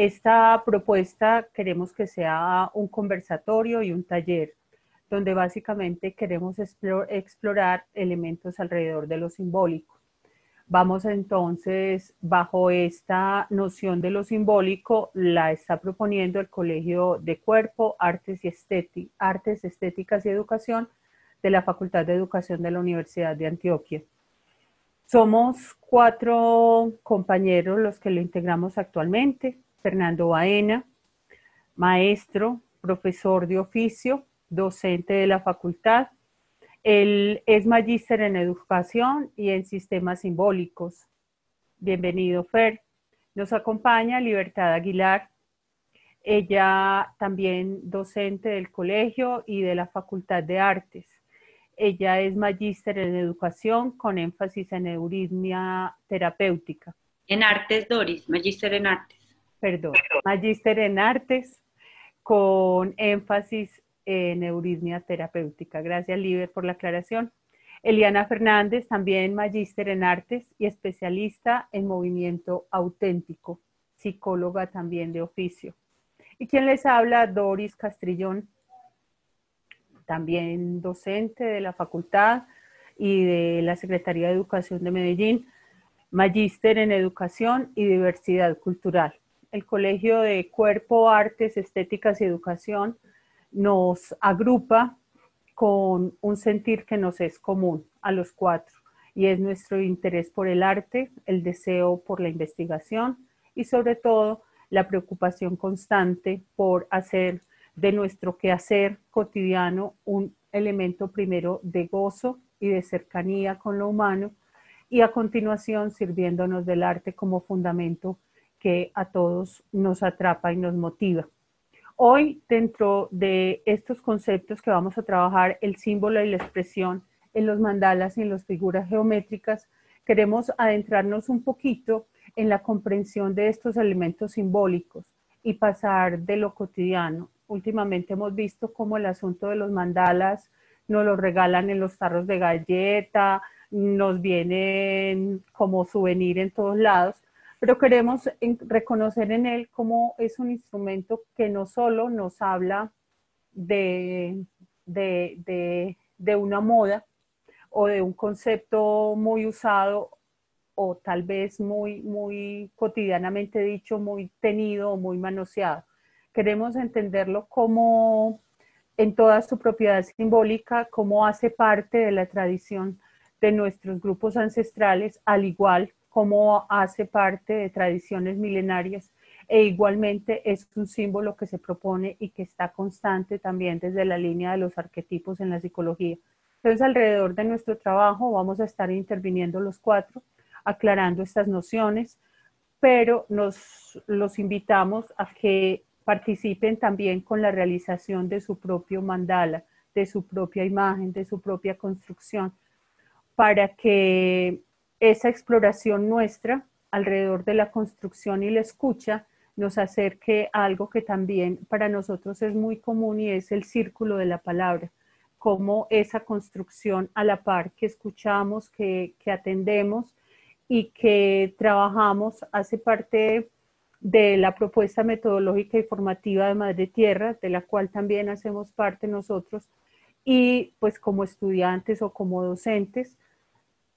Esta propuesta queremos que sea un conversatorio y un taller, donde básicamente queremos explorar elementos alrededor de lo simbólico. Vamos entonces, bajo esta noción de lo simbólico, la está proponiendo el Colegio de Cuerpo, Artes, y Artes Estéticas y Educación de la Facultad de Educación de la Universidad de Antioquia. Somos cuatro compañeros los que lo integramos actualmente. Fernando Baena, maestro, profesor de oficio, docente de la facultad. Él es magíster en educación y en sistemas simbólicos. Bienvenido, Fer. Nos acompaña Libertad Aguilar. Ella también docente del colegio y de la Facultad de Artes. Ella es magíster en educación con énfasis en euritmia terapéutica. En artes, Doris, magíster en artes perdón, magíster en artes con énfasis en eurismia terapéutica. Gracias, Liber, por la aclaración. Eliana Fernández, también magíster en artes y especialista en movimiento auténtico, psicóloga también de oficio. ¿Y quién les habla? Doris Castrillón, también docente de la facultad y de la Secretaría de Educación de Medellín, magíster en educación y diversidad cultural el Colegio de Cuerpo, Artes, Estéticas y Educación nos agrupa con un sentir que nos es común a los cuatro y es nuestro interés por el arte, el deseo por la investigación y sobre todo la preocupación constante por hacer de nuestro quehacer cotidiano un elemento primero de gozo y de cercanía con lo humano y a continuación sirviéndonos del arte como fundamento que a todos nos atrapa y nos motiva. Hoy, dentro de estos conceptos que vamos a trabajar, el símbolo y la expresión en los mandalas y en las figuras geométricas, queremos adentrarnos un poquito en la comprensión de estos elementos simbólicos y pasar de lo cotidiano. Últimamente hemos visto cómo el asunto de los mandalas nos los regalan en los tarros de galleta, nos vienen como souvenir en todos lados, pero queremos reconocer en él cómo es un instrumento que no solo nos habla de, de, de, una moda o de un concepto muy usado o tal vez muy, muy cotidianamente dicho, muy tenido o muy manoseado. Queremos entenderlo como en toda su propiedad simbólica, como hace parte de la tradición de nuestros grupos ancestrales, al igual cómo hace parte de tradiciones milenarias e igualmente es un símbolo que se propone y que está constante también desde la línea de los arquetipos en la psicología. Entonces, alrededor de nuestro trabajo vamos a estar interviniendo los cuatro, aclarando estas nociones, pero nos los invitamos a que participen también con la realización de su propio mandala, de su propia imagen, de su propia construcción, para que esa exploración nuestra alrededor de la construcción y la escucha nos acerque a algo que también para nosotros es muy común y es el círculo de la palabra, como esa construcción a la par que escuchamos, que, que atendemos y que trabajamos hace parte de la propuesta metodológica y formativa de Madre Tierra, de la cual también hacemos parte nosotros, y pues como estudiantes o como docentes,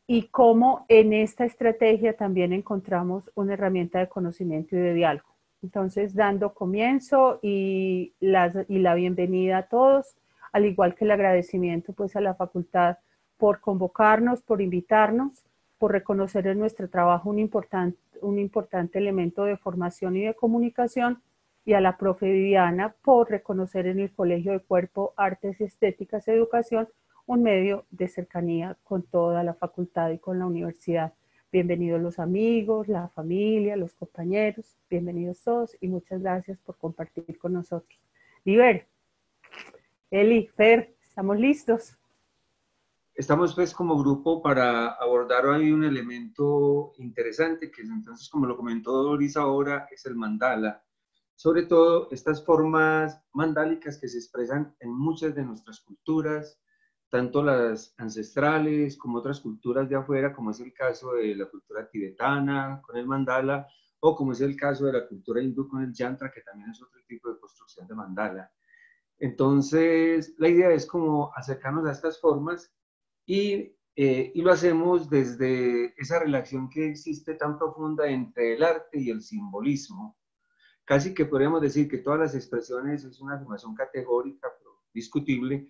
y cómo en esta estrategia también encontramos una herramienta de conocimiento y de diálogo. Entonces, dando comienzo y, y la bienvenida a todos, al igual que el agradecimiento pues a la facultad por convocarnos, por invitarnos, por reconocer en nuestro trabajo un importante, un importante elemento de formación y de comunicación, y a la profe Viviana por reconocer en el Colegio de Cuerpo, Artes y Estéticas Educación un medio de cercanía con toda la facultad y con la universidad. Bienvenidos los amigos, la familia, los compañeros, bienvenidos todos y muchas gracias por compartir con nosotros. Liber, Eli, Fer, ¿estamos listos? Estamos pues como grupo para abordar hoy un elemento interesante que entonces, como lo comentó Doris ahora, es el mandala. Sobre todo estas formas mandálicas que se expresan en muchas de nuestras culturas, tanto las ancestrales como otras culturas de afuera, como es el caso de la cultura tibetana con el mandala, o como es el caso de la cultura hindú con el yantra, que también es otro tipo de construcción de mandala. Entonces, la idea es como acercarnos a estas formas y, eh, y lo hacemos desde esa relación que existe tan profunda entre el arte y el simbolismo. Casi que podríamos decir que todas las expresiones es una afirmación categórica, pero discutible.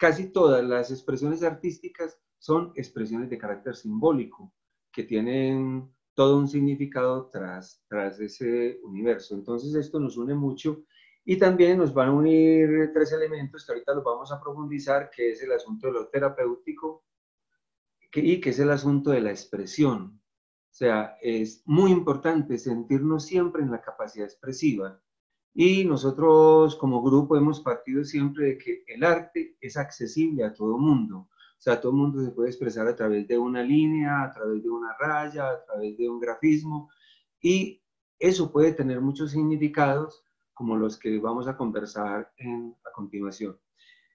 Casi todas las expresiones artísticas son expresiones de carácter simbólico, que tienen todo un significado tras, tras ese universo. Entonces esto nos une mucho y también nos van a unir tres elementos que ahorita los vamos a profundizar, que es el asunto de lo terapéutico y que es el asunto de la expresión. O sea, es muy importante sentirnos siempre en la capacidad expresiva. Y nosotros como grupo hemos partido siempre de que el arte es accesible a todo mundo. O sea, todo mundo se puede expresar a través de una línea, a través de una raya, a través de un grafismo. Y eso puede tener muchos significados como los que vamos a conversar a continuación.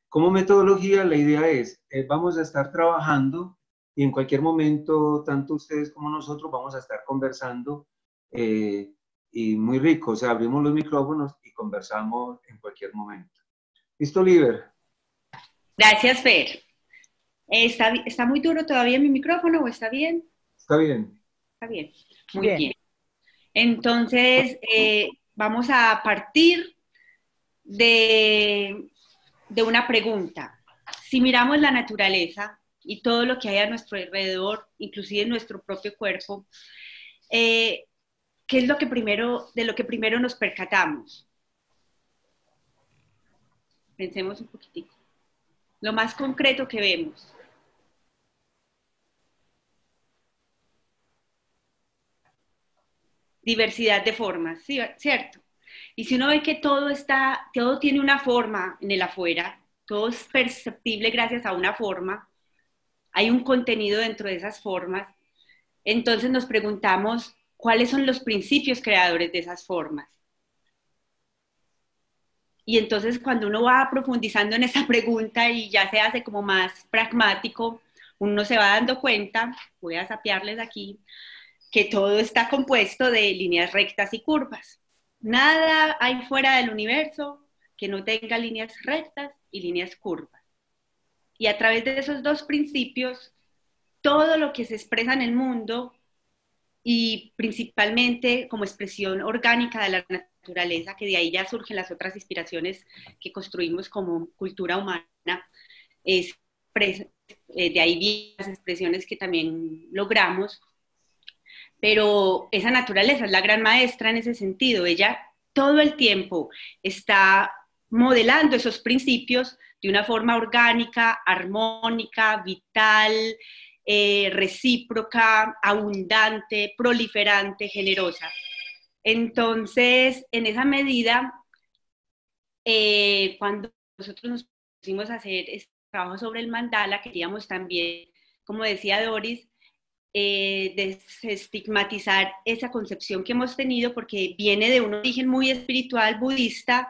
Como metodología, la idea es, eh, vamos a estar trabajando y en cualquier momento, tanto ustedes como nosotros, vamos a estar conversando eh, y muy rico, o sea, abrimos los micrófonos y conversamos en cualquier momento. ¿Listo, Liber? Gracias, Fer. ¿Está, ¿Está muy duro todavía mi micrófono o está bien? Está bien. Está bien. Muy bien. Entonces, eh, vamos a partir de, una pregunta. Si miramos la naturaleza y todo lo que hay a nuestro alrededor, inclusive en nuestro propio cuerpo, eh, ¿qué es lo que primero, de lo que primero nos percatamos? Pensemos un poquitico. Lo más concreto que vemos. diversidad de formas, ¿cierto? Y si uno ve que todo está, todo tiene una forma en el afuera, todo es perceptible gracias a una forma, hay un contenido dentro de esas formas, entonces nos preguntamos cuáles son los principios creadores de esas formas. Y entonces cuando uno va profundizando en esa pregunta y ya se hace como más pragmático, uno se va dando cuenta, voy a sapearles aquí, que todo está compuesto de líneas rectas y curvas. Nada hay fuera del universo que no tenga líneas rectas y líneas curvas. Y a través de esos dos principios, todo lo que se expresa en el mundo y principalmente como expresión orgánica de la naturaleza, que de ahí ya surgen las otras inspiraciones que construimos como cultura humana, es, eh, de ahí vienen las expresiones que también logramos pero esa naturaleza es la gran maestra en ese sentido. Ella todo el tiempo está modelando esos principios de una forma orgánica, armónica, vital, eh, recíproca, abundante, proliferante, generosa. Entonces, en esa medida, eh, cuando nosotros nos pusimos a hacer este trabajo sobre el mandala, queríamos también, como decía Doris, eh, desestigmatizar esa concepción que hemos tenido porque viene de un origen muy espiritual budista,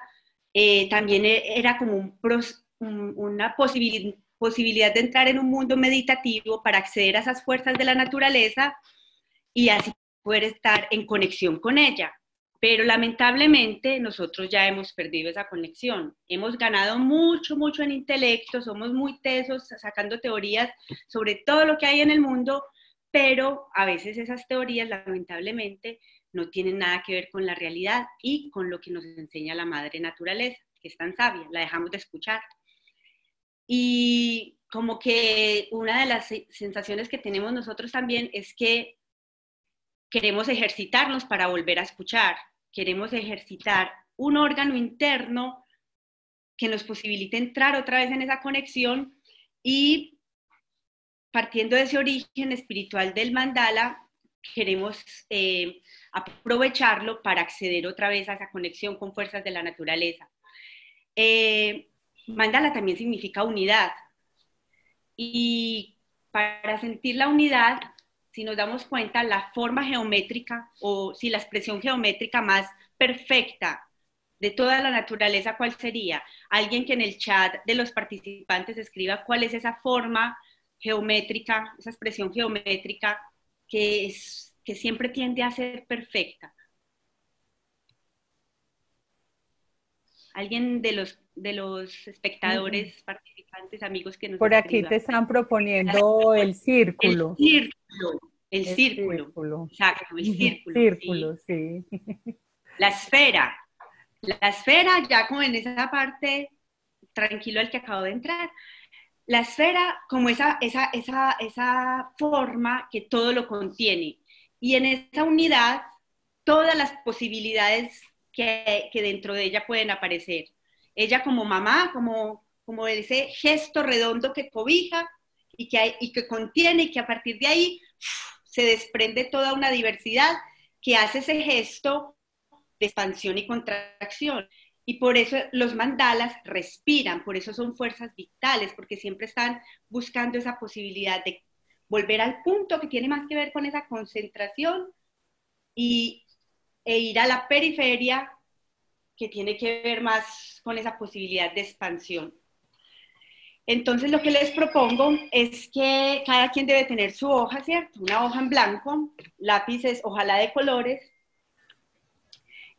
eh, también e, era como un, una posibilidad de entrar en un mundo meditativo para acceder a esas fuerzas de la naturaleza y así poder estar en conexión con ella. Pero lamentablemente nosotros ya hemos perdido esa conexión. Hemos ganado mucho, mucho en intelecto, somos muy tesos sacando teorías sobre todo lo que hay en el mundo, pero a veces esas teorías lamentablemente no tienen nada que ver con la realidad y con lo que nos enseña la madre naturaleza, que es tan sabia, la dejamos de escuchar. Y como que una de las sensaciones que tenemos nosotros también es que queremos ejercitarnos para volver a escuchar, queremos ejercitar un órgano interno que nos posibilite entrar otra vez en esa conexión y partiendo de ese origen espiritual del mandala, queremos eh, aprovecharlo para acceder otra vez a esa conexión con fuerzas de la naturaleza. Eh, Mandala también significa unidad. Y para sentir la unidad, si nos damos cuenta, la forma geométrica o si la expresión geométrica más perfecta de toda la naturaleza, ¿cuál sería? Alguien que en el chat de los participantes escriba cuál es esa forma geométrica, esa expresión geométrica que, es, que siempre tiende a ser perfecta. Alguien de los de los espectadores, participantes, amigos que nos Por aquí te están proponiendo el círculo. El círculo, el, círculo. Exacto, el círculo. Círculo, sí. La esfera. La esfera, ya como en esa parte, tranquilo al que acabo de entrar. La esfera como esa, esa, esa, esa forma que todo lo contiene. Y en esa unidad, todas las posibilidades que, dentro de ella pueden aparecer. Ella como mamá, como, como ese gesto redondo que cobija y que, hay, y que contiene y que a partir de ahí se desprende toda una diversidad que hace ese gesto de expansión y contracción. Y por eso los mandalas respiran, por eso son fuerzas vitales, porque siempre están buscando esa posibilidad de volver al punto que tiene más que ver con esa concentración y, e ir a la periferia que tiene que ver más con esa posibilidad de expansión. Entonces lo que les propongo es que cada quien debe tener su hoja, ¿cierto? Una hoja en blanco, lápices, ojalá de colores,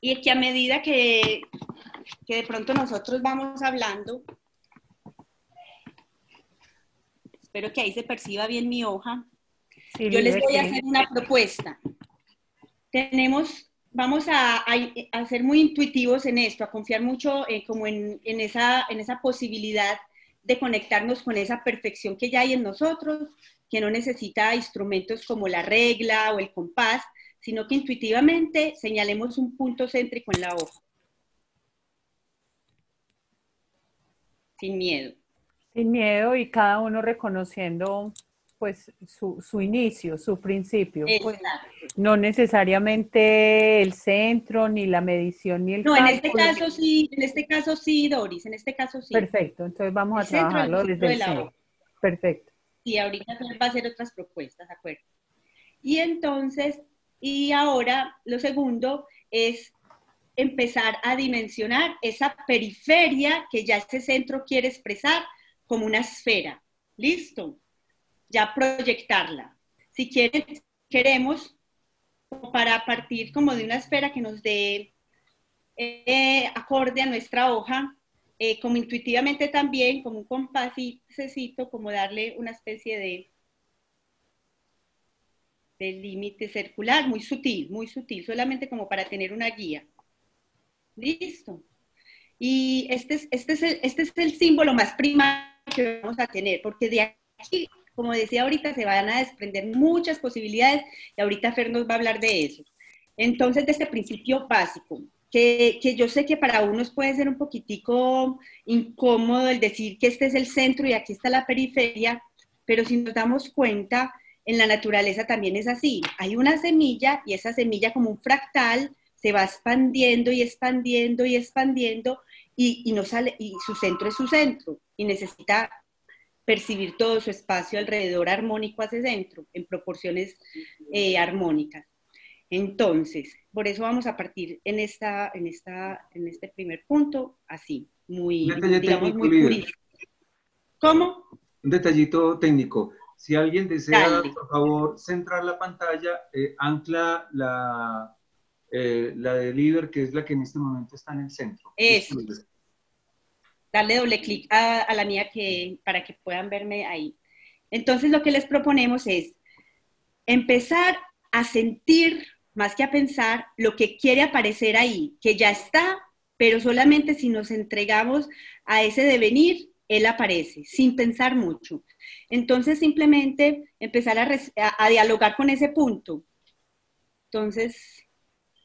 y que a medida que, que de pronto nosotros vamos hablando, espero que ahí se perciba bien mi hoja, yo les voy a hacer una propuesta. Tenemos vamos a, ser muy intuitivos en esto, a confiar mucho eh, como en, esa, en esa posibilidad de conectarnos con esa perfección que ya hay en nosotros, que no necesita instrumentos como la regla o el compás, sino que intuitivamente señalemos un punto céntrico en la hoja. Sin miedo. Sin miedo y cada uno reconociendo pues su, su inicio, su principio. Pues, no necesariamente el centro, ni la medición, ni el No, en este caso sí, en este caso sí, Doris, en este caso sí. Perfecto, entonces vamos a trabajarlo desde el centro. Perfecto. Y ahorita va a hacer otras propuestas, ¿de acuerdo? Y entonces, y ahora lo segundo es empezar a dimensionar esa periferia que ya ese centro quiere expresar como una esfera. ¿Listo? Ya proyectarla. Si quieren, queremos, para partir como de una esfera que nos dé eh, acorde a nuestra hoja, eh, como intuitivamente también, como un compás, necesito como darle una especie de, de límite circular, muy sutil, muy sutil, solamente como para tener una guía. Listo. Y este es, este es, este es el símbolo más primario que vamos a tener, porque de aquí como decía ahorita, se van a desprender muchas posibilidades y ahorita Fer nos va a hablar de eso. Entonces, de este principio básico, que, que, yo sé que para unos puede ser un poquitico incómodo el decir que este es el centro y aquí está la periferia, pero si nos damos cuenta, en la naturaleza también es así. Hay una semilla y esa semilla como un fractal se va expandiendo y expandiendo y expandiendo y, y no sale, y su centro es su centro y necesita percibir todo su espacio alrededor armónico hacia centro, en proporciones eh, armónicas. Entonces, por eso vamos a partir en, esta, en, esta, en este primer punto, así, muy, digamos, muy purista. ¿Cómo? Un detallito técnico. Si alguien desea, por favor, centrar la pantalla, eh, ancla la, eh, la de líder, que es la que en este momento está en el centro. Eso darle doble clic a, la mía que, para que puedan verme ahí. Entonces lo que les proponemos es empezar a sentir más que a pensar lo que quiere aparecer ahí, que ya está, pero solamente si nos entregamos a ese devenir, él aparece, sin pensar mucho. Entonces simplemente empezar a, a dialogar con ese punto. Entonces,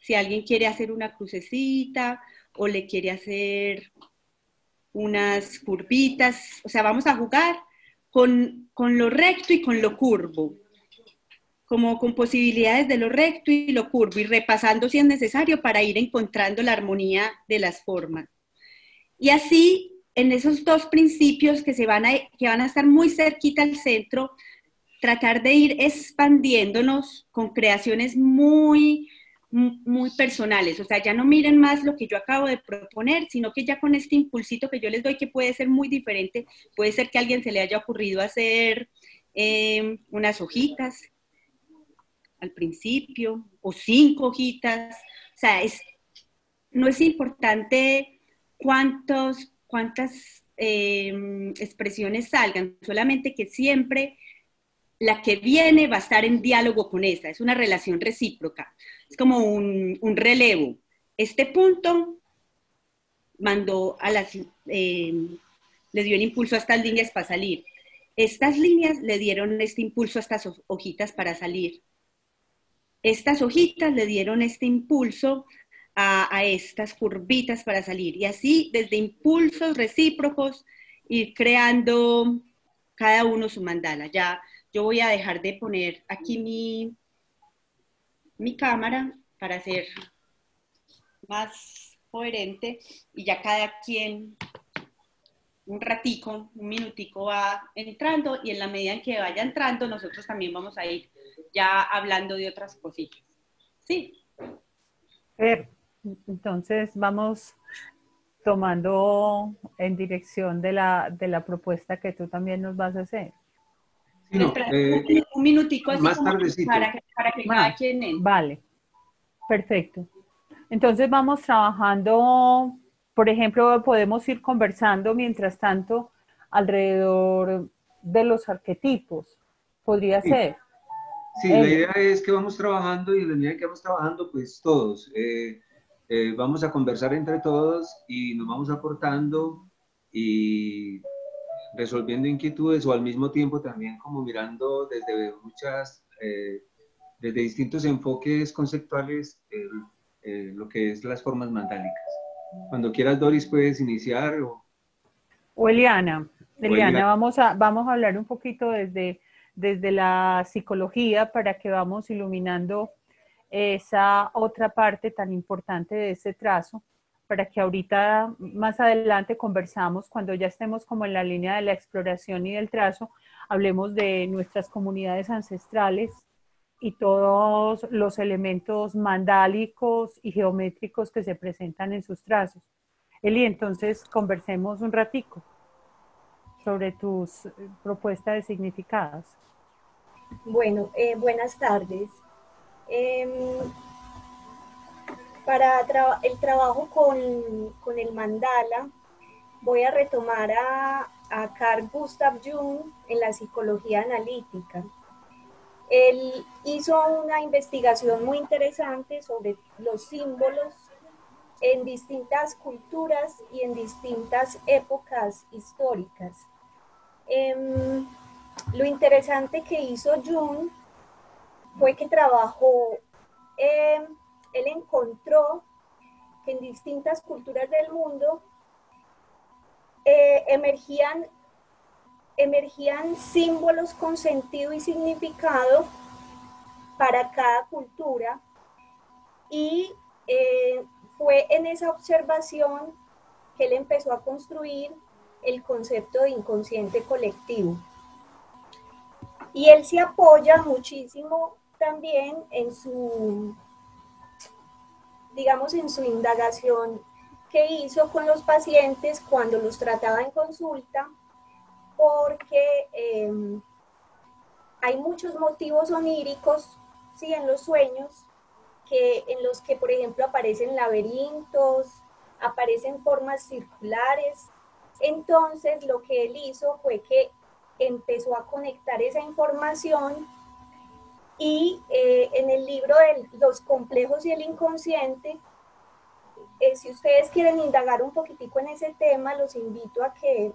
si alguien quiere hacer una crucecita o le quiere hacer unas curvitas, o sea, vamos a jugar con, lo recto y con lo curvo, como con posibilidades de lo recto y lo curvo, y repasando si es necesario para ir encontrando la armonía de las formas. Y así, en esos dos principios que, se van a, que van a estar muy cerquita al centro, tratar de ir expandiéndonos con creaciones muy muy personales, o sea, ya no miren más lo que yo acabo de proponer, sino que ya con este impulsito que yo les doy, que puede ser muy diferente, puede ser que alguien se le haya ocurrido hacer em, unas hojitas al principio, o cinco hojitas, o sea, es, no es importante cuántos, cuántas em, expresiones salgan, solamente que siempre la que viene va a estar en diálogo con esa, es una relación recíproca, es como un, relevo. Este punto mandó a las, em, le dio el impulso a estas líneas para salir. Estas líneas le dieron este impulso a estas hojitas para salir. Estas hojitas le dieron este impulso a, estas curvitas para salir. Y así, desde impulsos recíprocos, ir creando cada uno su mandala. Ya yo voy a dejar de poner aquí mi, mi cámara para ser más coherente y ya cada quien un ratico, un minutico va entrando y en la medida en que vaya entrando nosotros también vamos a ir ya hablando de otras cositas. Sí. Entonces vamos tomando en dirección de la, de la propuesta que tú también nos vas a hacer. Eh, un minutico así más para, para, que cada quien entre. Vale, perfecto. Entonces vamos trabajando, por ejemplo, podemos ir conversando mientras tanto alrededor de los arquetipos. Podría ser. Sí, la idea es que vamos trabajando y la medida que vamos trabajando, pues todos. Eh, eh, vamos a conversar entre todos y nos vamos aportando y resolviendo inquietudes o al mismo tiempo también como mirando desde muchas, eh, desde distintos enfoques conceptuales eh, lo que es las formas mandálicas. Cuando quieras, Doris, puedes iniciar. O, o Eliana. Eliana, Vamos, a, vamos a hablar un poquito desde, desde la psicología para que vamos iluminando esa otra parte tan importante de ese trazo para que ahorita más adelante conversamos cuando ya estemos como en la línea de la exploración y del trazo, hablemos de nuestras comunidades ancestrales y todos los elementos mandálicos y geométricos que se presentan en sus trazos. Eli, entonces conversemos un ratico sobre tus eh, propuestas de significados. Bueno, eh, buenas tardes. Em, para el trabajo con, el mandala, voy a retomar a, Carl Gustav Jung en la psicología analítica. Él hizo una investigación muy interesante sobre los símbolos en distintas culturas y en distintas épocas históricas. Em, lo interesante que hizo Jung fue que trabajó, eh, él encontró que en distintas culturas del mundo eh, emergían, emergían símbolos con sentido y significado para cada cultura y eh, fue en esa observación que él empezó a construir el concepto de inconsciente colectivo. Y él se apoya muchísimo también en su, digamos, en su indagación que hizo con los pacientes cuando los trataba en consulta, porque em, hay muchos motivos oníricos, sí, en los sueños, que, en los que, por ejemplo, aparecen laberintos, aparecen formas circulares. Entonces, lo que él hizo fue que empezó a conectar esa información y eh, en el libro de los complejos y el inconsciente, eh, si ustedes quieren indagar un poquitico en ese tema, los invito a que,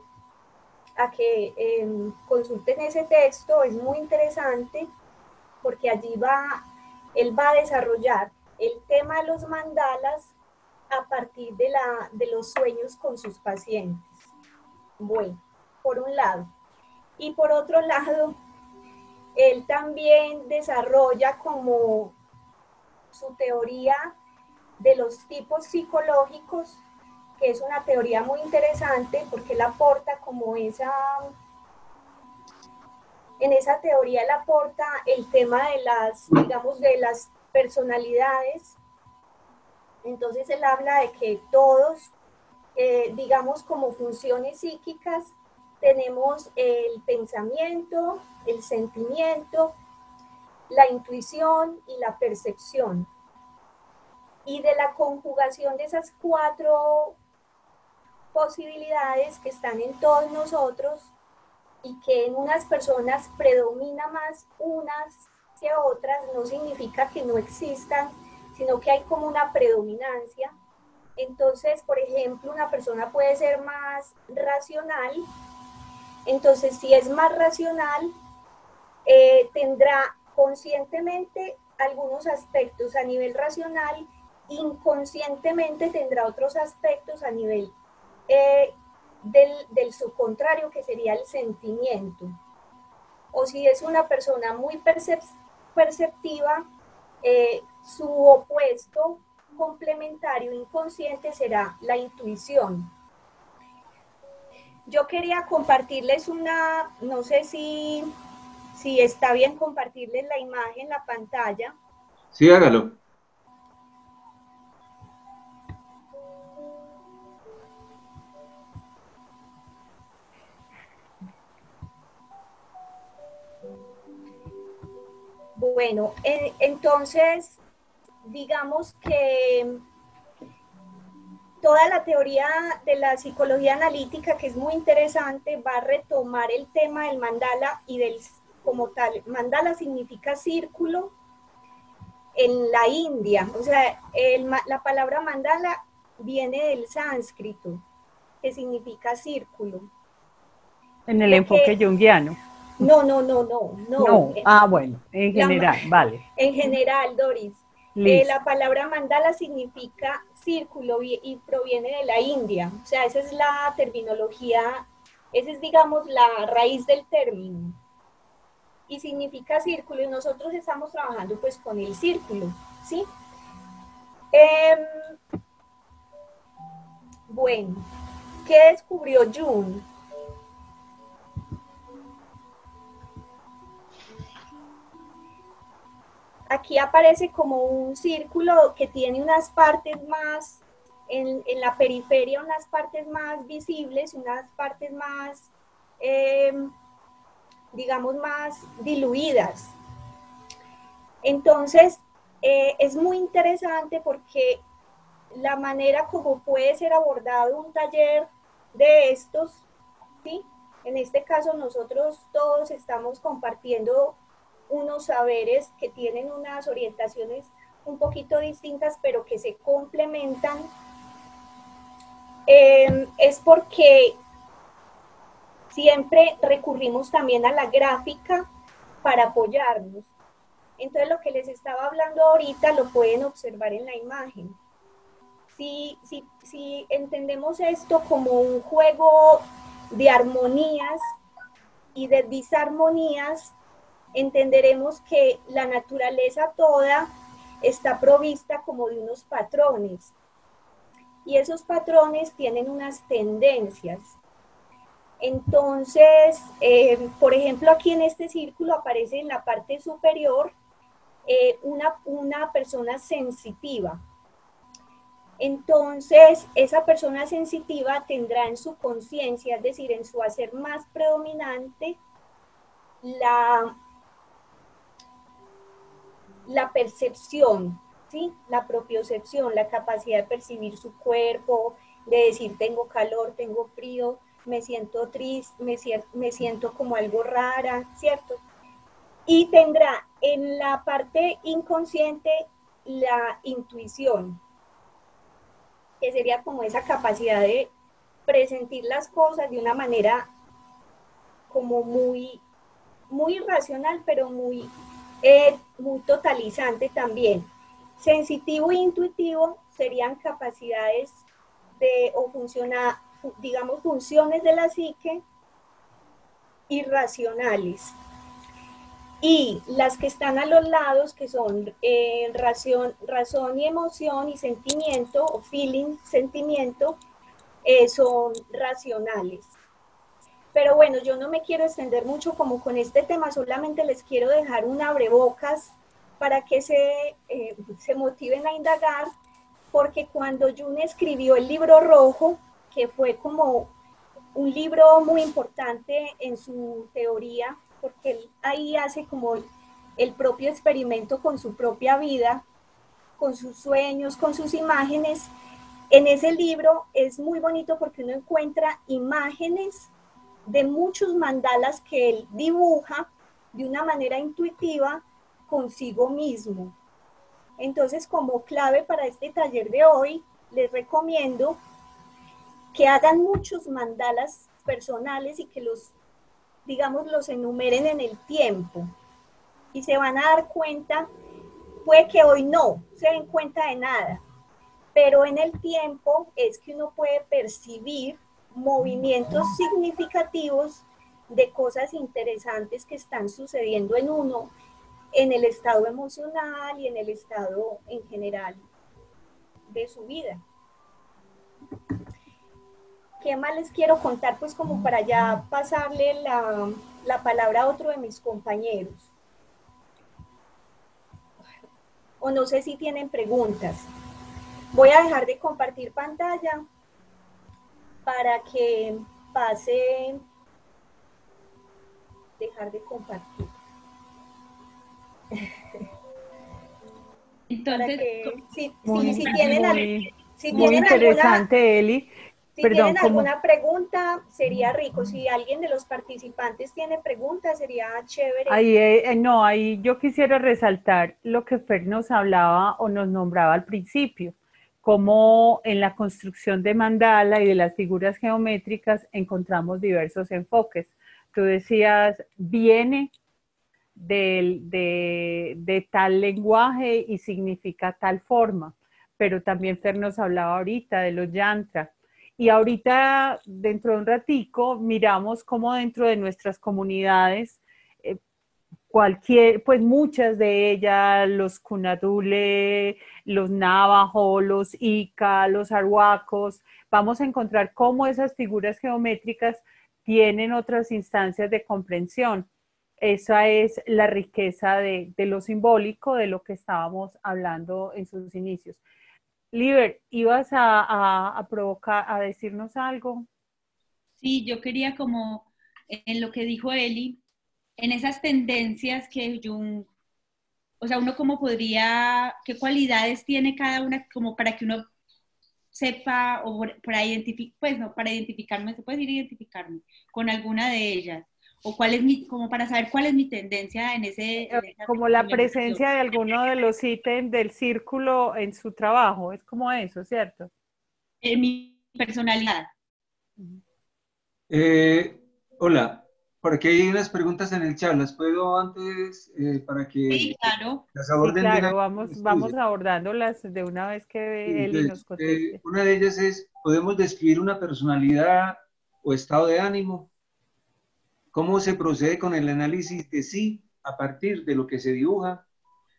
a que em, consulten ese texto, es muy interesante porque allí va, él va a desarrollar el tema de los mandalas a partir de, la, de los sueños con sus pacientes. Bueno, por un lado. Y por otro lado, él también desarrolla como su teoría de los tipos psicológicos, que es una teoría muy interesante porque él aporta como esa, en esa teoría él aporta el tema de las, digamos, de las personalidades. Entonces él habla de que todos, eh, digamos, como funciones psíquicas, tenemos el pensamiento, el sentimiento, la intuición y la percepción. Y de la conjugación de esas cuatro posibilidades que están en todos nosotros y que en unas personas predomina más unas que otras, no significa que no existan, sino que hay como una predominancia. Entonces, por ejemplo, una persona puede ser más racional, entonces si es más racional, eh, tendrá conscientemente algunos aspectos a nivel racional, inconscientemente tendrá otros aspectos a nivel eh, del, del subcontrario, que sería el sentimiento. O si es una persona muy perceptiva, eh, su opuesto complementario inconsciente será la intuición. Yo quería compartirles una, no sé si, si está bien compartirles la imagen, la pantalla. Sí, hágalo. Bueno, entonces, digamos que toda la teoría de la psicología analítica, que es muy interesante, va a retomar el tema del mandala y del como tal. Mandala significa círculo en la India, o sea, la palabra mandala viene del sánscrito, que significa círculo. En el enfoque junguiano. No, no, no, no, no. Ah, bueno, en general, vale. En general, Doris. Eh, la palabra mandala significa círculo y, proviene de la India. O sea, esa es la terminología, esa es, digamos, la raíz del término. Y significa círculo y nosotros estamos trabajando pues con el círculo, ¿sí? Em, bueno, ¿qué descubrió Jung? Aquí aparece como un círculo que tiene unas partes más, en, la periferia, unas partes más visibles, unas partes más, em, digamos, más diluidas. Entonces, eh, es muy interesante porque la manera como puede ser abordado un taller de estos, ¿sí? En este caso nosotros todos estamos compartiendo unos saberes que tienen unas orientaciones un poquito distintas, pero que se complementan, em, es porque siempre recurrimos también a la gráfica para apoyarnos. Entonces lo que les estaba hablando ahorita lo pueden observar en la imagen. Si, si, si entendemos esto como un juego de armonías y de disarmonías, entenderemos que la naturaleza toda está provista como de unos patrones. Y esos patrones tienen unas tendencias. Entonces, eh, por ejemplo, aquí en este círculo aparece en la parte superior eh, una, una persona sensitiva. Entonces, esa persona sensitiva tendrá en su conciencia, es decir, en su hacer más predominante, la la percepción, ¿sí? La propiocepción, la capacidad de percibir su cuerpo, de decir tengo calor, tengo frío, me siento triste, me, me siento como algo rara, ¿cierto? Y tendrá en la parte inconsciente la intuición, que sería como esa capacidad de presentir las cosas de una manera como muy, muy racional, pero muy eh, muy totalizante también. Sensitivo e intuitivo serían capacidades de, o funciona, digamos, funciones de la psique irracionales. Y las que están a los lados, que son eh, razón, razón y emoción y sentimiento, o feeling, sentimiento, eh, son racionales. Pero bueno, yo no me quiero extender mucho como con este tema, solamente les quiero dejar un abrebocas para que se, eh, se motiven a indagar, porque cuando June escribió el libro rojo, que fue como un libro muy importante en su teoría, porque él ahí hace como el propio experimento con su propia vida, con sus sueños, con sus imágenes, en ese libro es muy bonito porque uno encuentra imágenes de muchos mandalas que él dibuja de una manera intuitiva consigo mismo. Entonces, como clave para este taller de hoy, les recomiendo que hagan muchos mandalas personales y que los, digamos, los enumeren en el tiempo. Y se van a dar cuenta, puede que hoy no se den cuenta de nada, pero en el tiempo es que uno puede percibir movimientos significativos de cosas interesantes que están sucediendo en uno, en el estado emocional y en el estado en general de su vida. ¿Qué más les quiero contar? Pues como para ya pasarle la, la palabra a otro de mis compañeros. O no sé si tienen preguntas. Voy a dejar de compartir pantalla para que pase dejar de compartir. Entonces, si, tienen, si muy interesante, Eli. Si tienen alguna pregunta, sería rico. Si alguien de los participantes tiene preguntas, sería chévere. Ahí, eh, eh, no, ahí yo quisiera resaltar lo que Fer nos hablaba o nos nombraba al principio, como en la construcción de mandala y de las figuras geométricas encontramos diversos enfoques. Tú decías, viene de, de tal lenguaje y significa tal forma, pero también Fer nos hablaba ahorita de los yantras y ahorita, dentro de un ratico, miramos cómo dentro de nuestras comunidades, cualquier, pues muchas de ellas, los Cunadule, los Navajo, los Ica, los Arhuacos, vamos a encontrar cómo esas figuras geométricas tienen otras instancias de comprensión. Esa es la riqueza de, lo simbólico, de lo que estábamos hablando en sus inicios. Liber, ¿ibas a, provocar, a decirnos algo? Sí, yo quería como en lo que dijo Eli, en esas tendencias que Jung, o sea, uno como podría, qué cualidades tiene cada una como para que uno sepa o para identificar, pues no, para identificarme, se puede decir identificarme con alguna de ellas o cuál es mi, como para saber cuál es mi tendencia en ese... Eh, como la presencia de alguno de los ítems del círculo en su trabajo, es como eso, ¿cierto? En mi personalidad. Eh, hola, por aquí hay unas preguntas en el chat, ¿las puedo antes eh, para que sí, claro. las aborden? Sí, claro, vamos, vamos abordándolas de una vez que él nos conteste. una de ellas es, ¿podemos describir una personalidad o estado de ánimo? cómo se procede con el análisis de sí a partir de lo que se dibuja.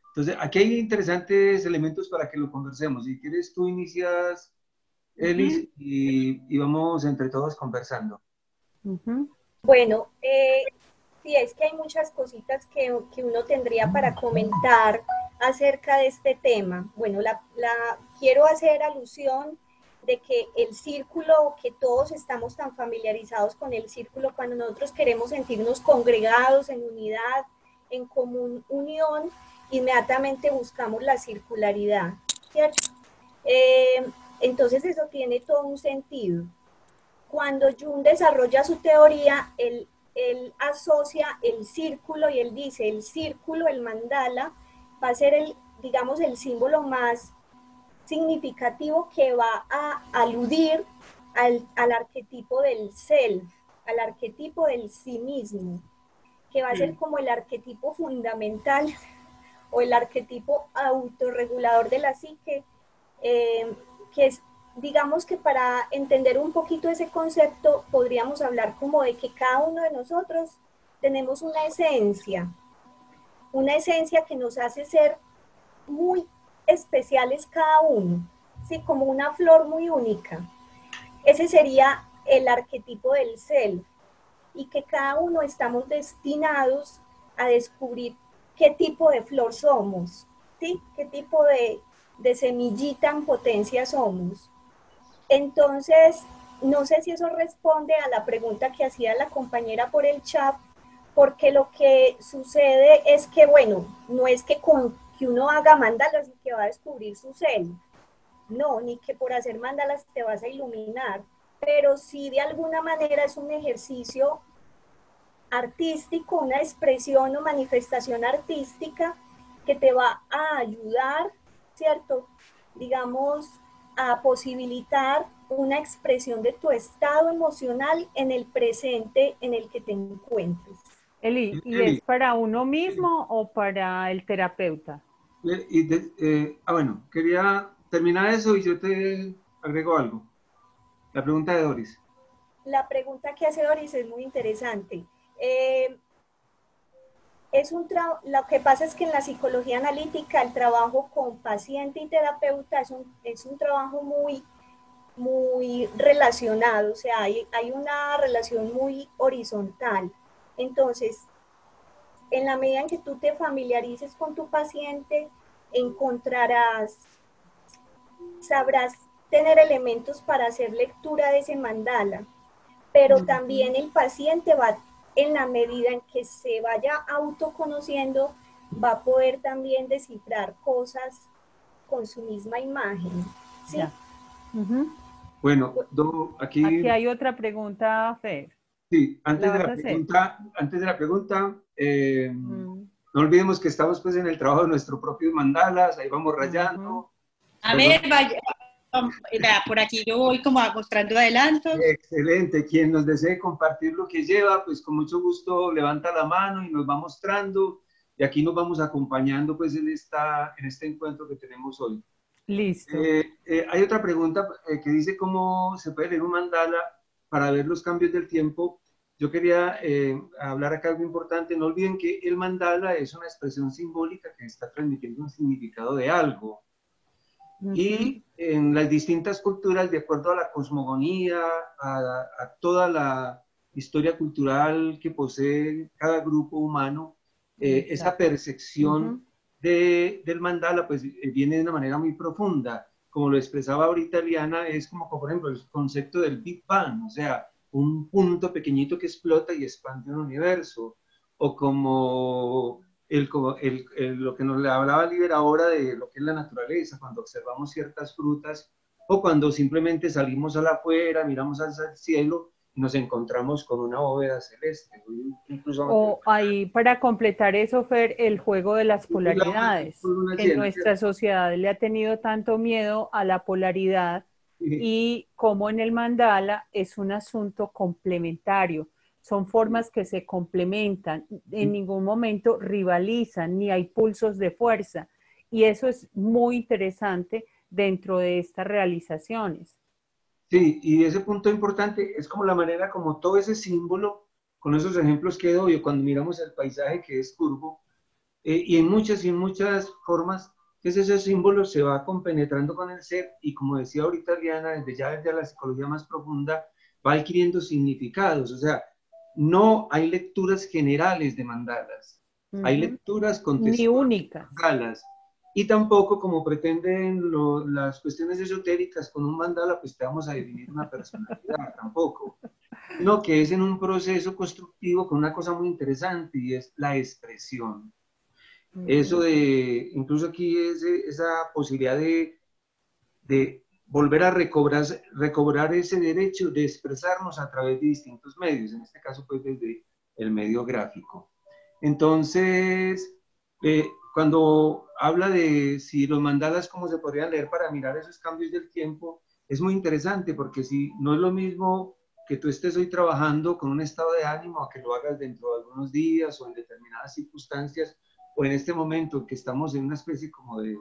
Entonces, aquí hay interesantes elementos para que lo conversemos. Si quieres, tú inicias, Elis, y, vamos entre todos conversando. Bueno, eh, sí, es que hay muchas cositas que, que, uno tendría para comentar acerca de este tema. Bueno, la, la quiero hacer alusión de que el círculo, que todos estamos tan familiarizados con el círculo, cuando nosotros queremos sentirnos congregados en unidad, en común unión, inmediatamente buscamos la circularidad, ¿cierto? Eh, entonces eso tiene todo un sentido. Cuando Jung desarrolla su teoría, él, él asocia el círculo y él dice, el círculo, el mandala, va a ser el, digamos, el símbolo más significativo que va a aludir al, arquetipo del self, al arquetipo del sí mismo, que va a ser como el arquetipo fundamental o el arquetipo autorregulador de la psique, eh, que es, digamos que para entender un poquito ese concepto, podríamos hablar como de que cada uno de nosotros tenemos una esencia, una esencia que nos hace ser muy especiales cada uno, ¿sí? como una flor muy única. Ese sería el arquetipo del self y que cada uno estamos destinados a descubrir qué tipo de flor somos, ¿sí? qué tipo de, de semillita en potencia somos. Entonces, no sé si eso responde a la pregunta que hacía la compañera por el chat, porque lo que sucede es que, bueno, no es que con que uno haga mandalas y que va a descubrir su self, no, ni que por hacer mandalas te vas a iluminar, pero sí de alguna manera es un ejercicio artístico, una expresión o manifestación artística que te va a ayudar, ¿cierto? Digamos, a posibilitar una expresión de tu estado emocional en el presente en el que te encuentres. Eli, ¿y es para uno mismo o para el terapeuta? Y eh, ah, bueno, quería terminar eso y yo te agrego algo. La pregunta de Doris. La pregunta que hace Doris es muy interesante. Eh, es un lo que pasa es que en la psicología analítica el trabajo con paciente y terapeuta es un, es un trabajo muy, muy relacionado, o sea, hay, hay una relación muy horizontal. Entonces, en la medida en que tú te familiarices con tu paciente, encontrarás, sabrás tener elementos para hacer lectura de ese mandala, pero también el paciente va, en la medida en que se vaya autoconociendo, va a poder también descifrar cosas con su misma imagen. ¿sí? Bueno, aquí... aquí hay otra pregunta, Fer. Sí, antes, de la, pregunta, antes de la pregunta, eh, mm. no olvidemos que estamos pues en el trabajo de nuestros propios mandalas, ahí vamos rayando. A ver, vaya, por aquí yo voy como mostrando adelanto. Excelente, quien nos desee compartir lo que lleva, pues con mucho gusto levanta la mano y nos va mostrando y aquí nos vamos acompañando pues en, esta, en este encuentro que tenemos hoy. Listo. Eh, eh, hay otra pregunta que dice cómo se puede leer un mandala para ver los cambios del tiempo, yo quería eh, hablar acá algo importante. No olviden que el mandala es una expresión simbólica que está transmitiendo un significado de algo. Y en las distintas culturas, de acuerdo a la cosmogonía, a, toda la historia cultural que posee cada grupo humano, eh, esa percepción de, del mandala pues eh, viene de una manera muy profunda. Como lo expresaba ahorita Liana, es como, por ejemplo, el concepto del Big Bang, o sea, un punto pequeñito que explota y expande un universo, o como, el, el, lo que nos hablaba Liber ahora de lo que es la naturaleza, cuando observamos ciertas frutas, o cuando simplemente salimos a la afuera, miramos al cielo nos encontramos con una bóveda celeste. o ahí, para completar eso, Fer, el juego de las polaridades. En nuestra sociedad le ha tenido tanto miedo a la polaridad y como en el mandala es un asunto complementario. Son formas que se complementan, en ningún momento rivalizan, ni hay pulsos de fuerza. Y eso es muy interesante dentro de estas realizaciones. Sí, y ese punto importante es como la manera como todo ese símbolo, con esos ejemplos que doy, cuando miramos el paisaje que es curvo, eh, y en muchas y muchas formas, que ese símbolo se va compenetrando con el ser y como decía ahorita Diana, desde ya desde la psicología más profunda, va adquiriendo significados, o sea, no hay lecturas generales de mandalas, hay lecturas contextuales. Y tampoco como pretenden las cuestiones esotéricas con un mandala, pues te vamos a definir una personalidad, tampoco. No, que es en un proceso constructivo con una cosa muy interesante y es la expresión. Eso de, incluso aquí es esa posibilidad de, de volver a recobrar, ese derecho de expresarnos a través de distintos medios, en este caso pues desde el medio gráfico. Entonces, eh, cuando habla de si los mandalas cómo se podrían leer para mirar esos cambios del tiempo, es muy interesante porque si no es lo mismo que tú estés hoy trabajando con un estado de ánimo a que lo hagas dentro de algunos días o en determinadas circunstancias o en este momento en que estamos en una especie como de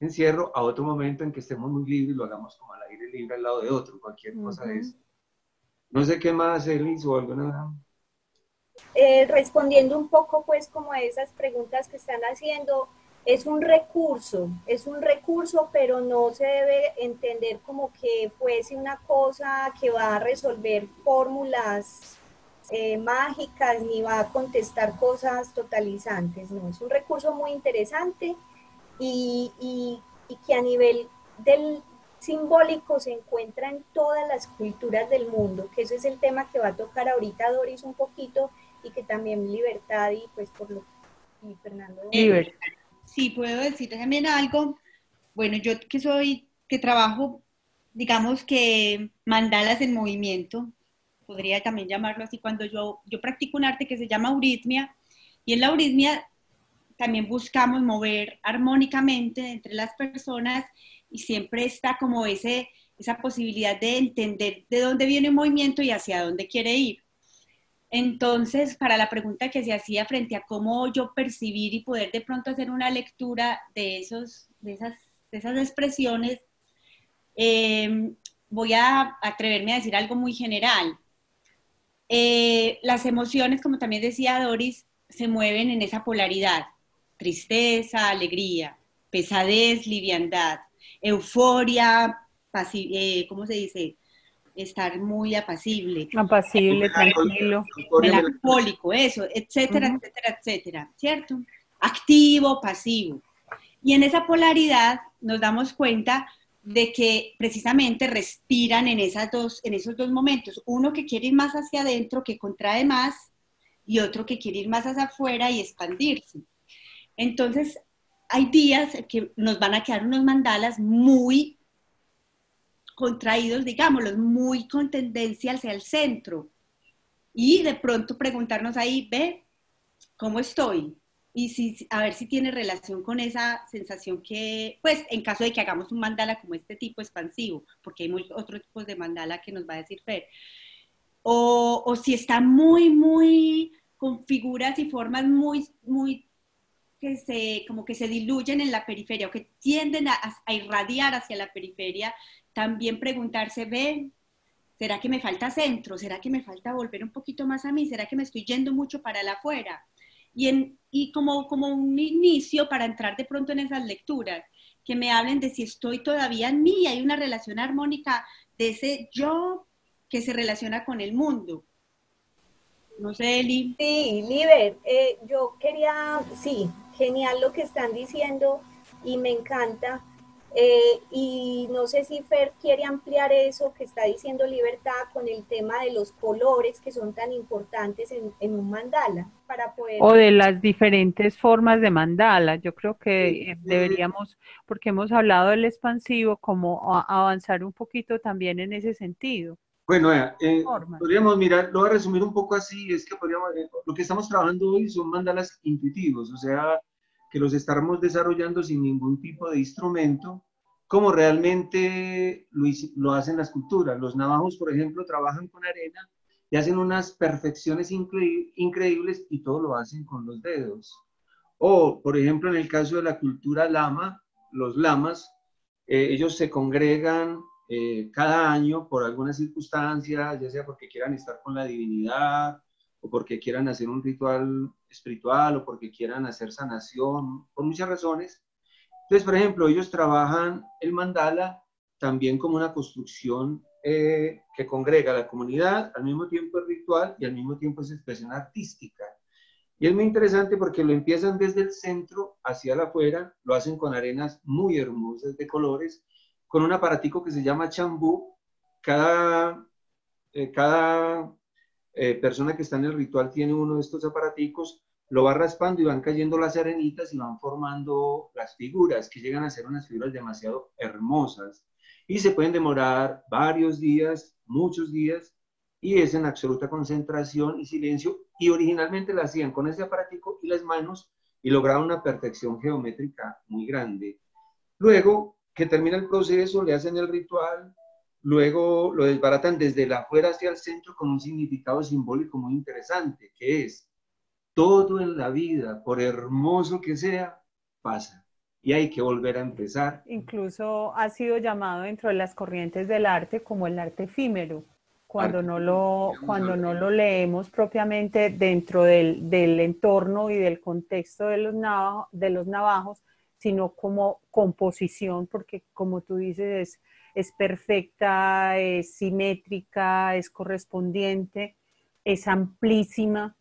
encierro a otro momento en que estemos muy libres y lo hagamos como al aire libre al lado de otro, cualquier cosa de eso. No sé qué más, Elis, o alguna... Eh, respondiendo un poco pues como a esas preguntas que están haciendo, es un recurso, es un recurso, pero no se debe entender como que fuese una cosa que va a resolver fórmulas eh, mágicas ni va a contestar cosas totalizantes, no, es un recurso muy interesante y, y que a nivel del simbólico se encuentra en todas las culturas del mundo, que ese es el tema que va a tocar ahorita Doris un poquito y que también libertad y pues por lo y Fernando. Eh, sí, puedo decir también algo. Bueno, yo que soy que trabajo, digamos que mandalas en movimiento, podría también llamarlo así, cuando yo, yo practico un arte que se llama euritmia, y en la euritmia también buscamos mover armónicamente entre las personas y siempre está como ese, esa posibilidad de entender de dónde viene el movimiento y hacia dónde quiere ir. Entonces, para la pregunta que se hacía frente a cómo yo percibir y poder de pronto hacer una lectura de, esos, de, esas, esas expresiones, eh, voy a atreverme a decir algo muy general. Eh, las emociones, como también decía Doris, se mueven en esa polaridad, tristeza, alegría, pesadez, liviandad, euforia, eh, ¿cómo se dice? Estar muy apacible. Apacible, tranquilo. Melancólico, eso, etcétera, etcétera, etcétera, ¿cierto? Activo, pasivo. Y en esa polaridad nos damos cuenta de que precisamente respiran en, esas dos, en esos dos momentos. Uno que quiere ir más hacia adentro, que contrae más, y otro que quiere ir más hacia afuera y expandirse. Entonces, hay días que nos van a quedar unos mandalas muy contraídos, digámoslo, muy con tendencia hacia el centro. Y de pronto preguntarnos ahí, ve, ¿cómo estoy? Y si, a ver si tiene relación con esa sensación que, pues, en caso de que hagamos un mandala como este tipo expansivo, porque hay muchos otros tipos de mandala que nos va a decir Fer, o, o si está muy, muy con figuras y formas muy, muy que se, como que se diluyen en la periferia o que tienden a, a irradiar hacia la periferia, también preguntarse, ve, ¿será que me falta centro? ¿Será que me falta volver un poquito más a mí? ¿Será que me estoy yendo mucho para la afuera? Y, en, y como, como un inicio para entrar de pronto en esas lecturas, que me hablen de si estoy todavía en mí, hay una relación armónica de ese yo que se relaciona con el mundo. No sé, Eli. Sí, Liber, eh, yo quería, sí, genial lo que están diciendo y me encanta. Eh, y no sé si Fer quiere ampliar eso que está diciendo Libertad con el tema de los colores que son tan importantes en, en un mandala para poder... O de las diferentes formas de mandala. Yo creo que eh, deberíamos, porque hemos hablado del expansivo, como avanzar un poquito también en ese sentido. Bueno, eh, podríamos mirar, lo voy a resumir un poco así, es que podríamos, lo que estamos trabajando hoy son mandalas intuitivos, o sea, que los estamos desarrollando sin ningún tipo de instrumento, como realmente lo, lo hacen las culturas. Los navajos, por ejemplo, trabajan con arena y hacen unas perfecciones increíbles y todo lo hacen con los dedos. O, por ejemplo, en el caso de la cultura lama, los lamas, eh, ellos se congregan eh, cada año por alguna circunstancia, ya sea porque quieran estar con la divinidad o porque quieran hacer un ritual espiritual o porque quieran hacer sanación, por muchas razones. Entonces, por ejemplo, ellos trabajan el mandala también como una construcción eh, que congrega a la comunidad, al mismo tiempo es ritual y al mismo tiempo es expresión artística. Y es muy interesante porque lo empiezan desde el centro hacia afuera, lo hacen con arenas muy hermosas de colores, con un aparatico que se llama chambú. Cada, eh, cada eh, persona que está en el ritual tiene uno de estos aparaticos, lo va raspando y van cayendo las arenitas y van formando las figuras, que llegan a ser unas figuras demasiado hermosas. Y se pueden demorar varios días, muchos días, y es en absoluta concentración y silencio. Y originalmente la hacían con ese aparatico y las manos y lograban una perfección geométrica muy grande. Luego que termina el proceso, le hacen el ritual, Luego lo desbaratan desde la afuera hacia el centro con un significado simbólico muy interesante, que es todo en la vida, por hermoso que sea, pasa. Y hay que volver a empezar. Incluso ha sido llamado dentro de las corrientes del arte como el arte efímero, cuando, no, lo, cuando no lo leemos propiamente dentro del, del entorno y del contexto de los, de los navajos, sino como composición, porque como tú dices, es es perfecta, es simétrica, es correspondiente, es amplísima,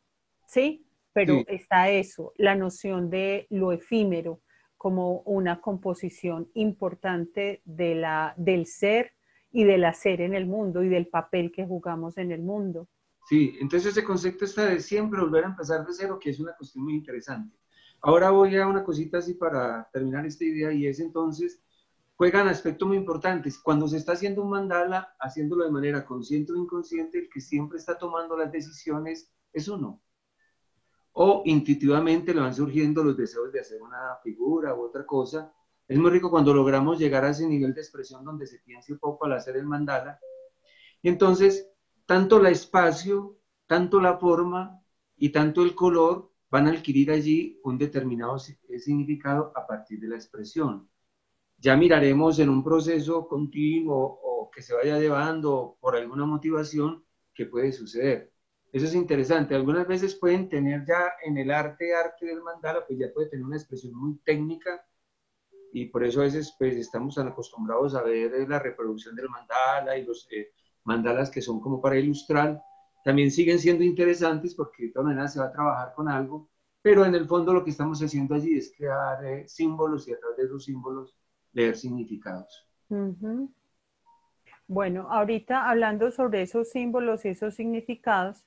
¿sí? Pero está eso, la noción de lo efímero como una composición importante de la, del ser y del hacer en el mundo y del papel que jugamos en el mundo. Sí, entonces ese concepto está de siempre volver a empezar de cero, que es una cuestión muy interesante. Ahora voy a una cosita así para terminar esta idea y es entonces juegan aspectos muy importantes. Cuando se está haciendo un mandala, haciéndolo de manera consciente o inconsciente, el que siempre está tomando las decisiones es uno. O intuitivamente le van surgiendo los deseos de hacer una figura u otra cosa. Es muy rico cuando logramos llegar a ese nivel de expresión donde se piense un poco al hacer el mandala. Y entonces, tanto el espacio, tanto la forma y tanto el color van a adquirir allí un determinado significado a partir de la expresión. Ya miraremos en un proceso continuo o que se vaya llevando por alguna motivación qué puede suceder. Eso es interesante. Algunas veces pueden tener ya en el arte, arte del mandala, pues ya puede tener una expresión muy técnica y por eso a veces pues estamos acostumbrados a ver la reproducción del mandala y los eh, mandalas que son como para ilustrar, también siguen siendo interesantes porque de todas maneras se va a trabajar con algo, pero en el fondo lo que estamos haciendo allí es crear eh, símbolos y a través de esos símbolos leer significados. Bueno, ahorita hablando sobre esos símbolos y esos significados,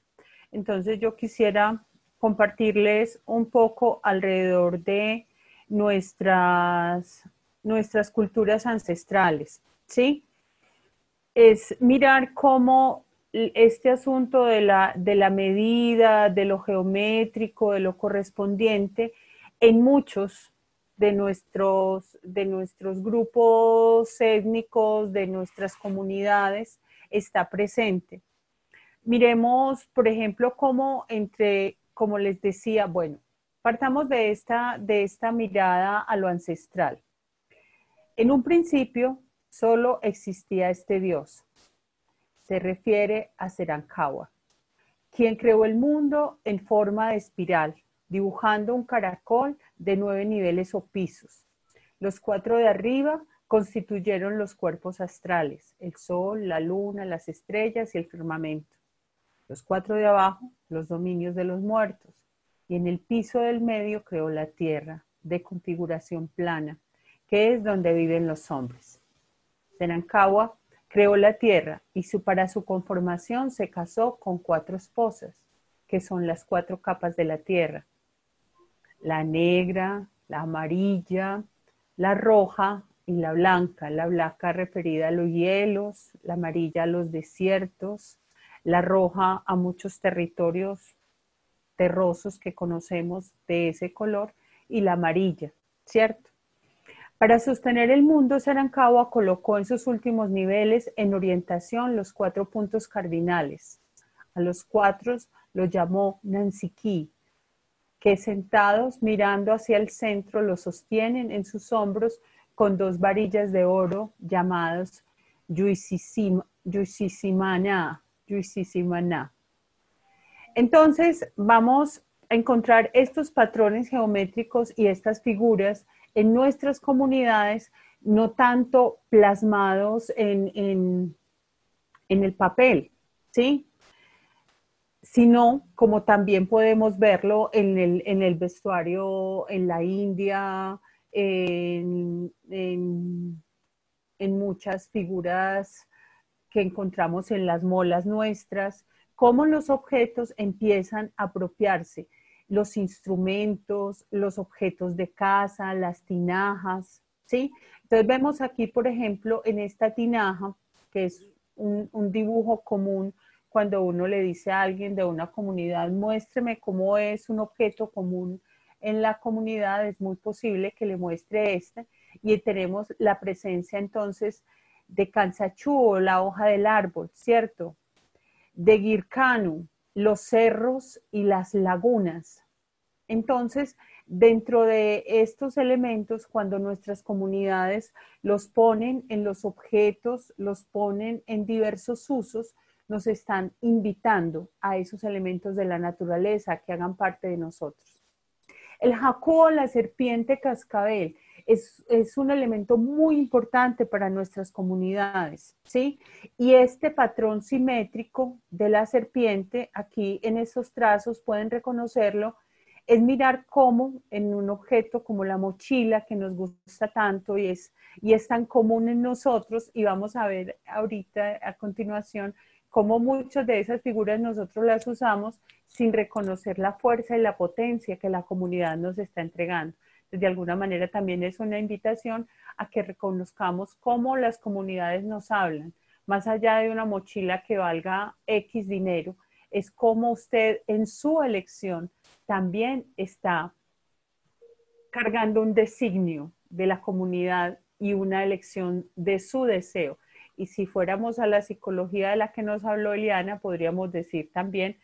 entonces yo quisiera compartirles un poco alrededor de nuestras, nuestras culturas ancestrales, ¿sí? Es mirar cómo este asunto de la, de la medida, de lo geométrico, de lo correspondiente, en muchos de nuestros, de nuestros grupos étnicos, de nuestras comunidades, está presente. Miremos, por ejemplo, cómo entre, como les decía, bueno, partamos de esta, de esta mirada a lo ancestral. En un principio solo existía este Dios, se refiere a Serankawa, quien creó el mundo en forma de espiral, dibujando un caracol de nueve niveles o pisos. Los cuatro de arriba constituyeron los cuerpos astrales, el sol, la luna, las estrellas y el firmamento. Los cuatro de abajo, los dominios de los muertos. Y en el piso del medio creó la tierra, de configuración plana, que es donde viven los hombres. Serankawa Creó la tierra y su, para su conformación se casó con cuatro esposas, que son las cuatro capas de la tierra. La negra, la amarilla, la roja y la blanca. La blanca referida a los hielos, la amarilla a los desiertos, la roja a muchos territorios terrosos que conocemos de ese color y la amarilla, ¿cierto? Para sostener el mundo, Sarankawa colocó en sus últimos niveles en orientación los cuatro puntos cardinales. A los cuatro los llamó Nansiki, que sentados mirando hacia el centro los sostienen en sus hombros con dos varillas de oro llamadas Yuisisimana. Entonces vamos a encontrar estos patrones geométricos y estas figuras en nuestras comunidades, no tanto plasmados en, en, el papel, ¿sí? sino como también podemos verlo en el, en el vestuario en la India, en, en, muchas figuras que encontramos en las molas nuestras, cómo los objetos empiezan a apropiarse los instrumentos, los objetos de casa, las tinajas, ¿sí? Entonces vemos aquí, por ejemplo, en esta tinaja, que es un, dibujo común cuando uno le dice a alguien de una comunidad, muéstreme cómo es un objeto común en la comunidad, es muy posible que le muestre este. Y tenemos la presencia entonces de Kansachú, la hoja del árbol, ¿cierto? De Girkanu, los cerros y las lagunas. Entonces, dentro de estos elementos, cuando nuestras comunidades los ponen en los objetos, los ponen en diversos usos, nos están invitando a esos elementos de la naturaleza que hagan parte de nosotros. El jacuo, la serpiente cascabel, es, un elemento muy importante para nuestras comunidades, ¿sí? Y este patrón simétrico de la serpiente, aquí en esos trazos pueden reconocerlo, es mirar cómo en un objeto como la mochila que nos gusta tanto y es, y es tan común en nosotros, y vamos a ver ahorita a continuación cómo muchas de esas figuras nosotros las usamos sin reconocer la fuerza y la potencia que la comunidad nos está entregando. De alguna manera también es una invitación a que reconozcamos cómo las comunidades nos hablan, más allá de una mochila que valga X dinero, es cómo usted en su elección también está cargando un designio de la comunidad y una elección de su deseo. Y si fuéramos a la psicología de la que nos habló Eliana, podríamos decir también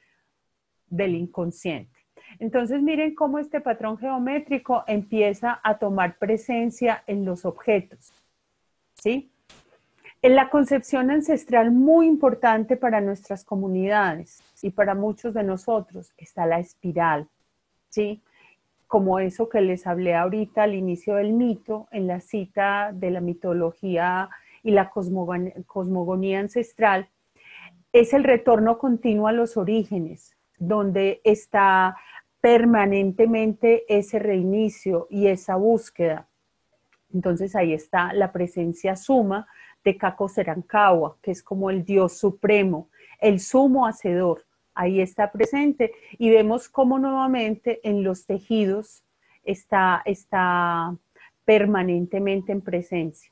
del inconsciente. Entonces miren cómo este patrón geométrico empieza a tomar presencia en los objetos. ¿Sí? En la concepción ancestral muy importante para nuestras comunidades y para muchos de nosotros está la espiral, ¿sí? Como eso que les hablé ahorita al inicio del mito, en la cita de la mitología y la cosmogonía ancestral, es el retorno continuo a los orígenes, donde está permanentemente ese reinicio y esa búsqueda. Entonces ahí está la presencia suma de Kako Serankawa, que es como el Dios supremo, el sumo hacedor. Ahí está presente y vemos cómo nuevamente en los tejidos está, está permanentemente en presencia.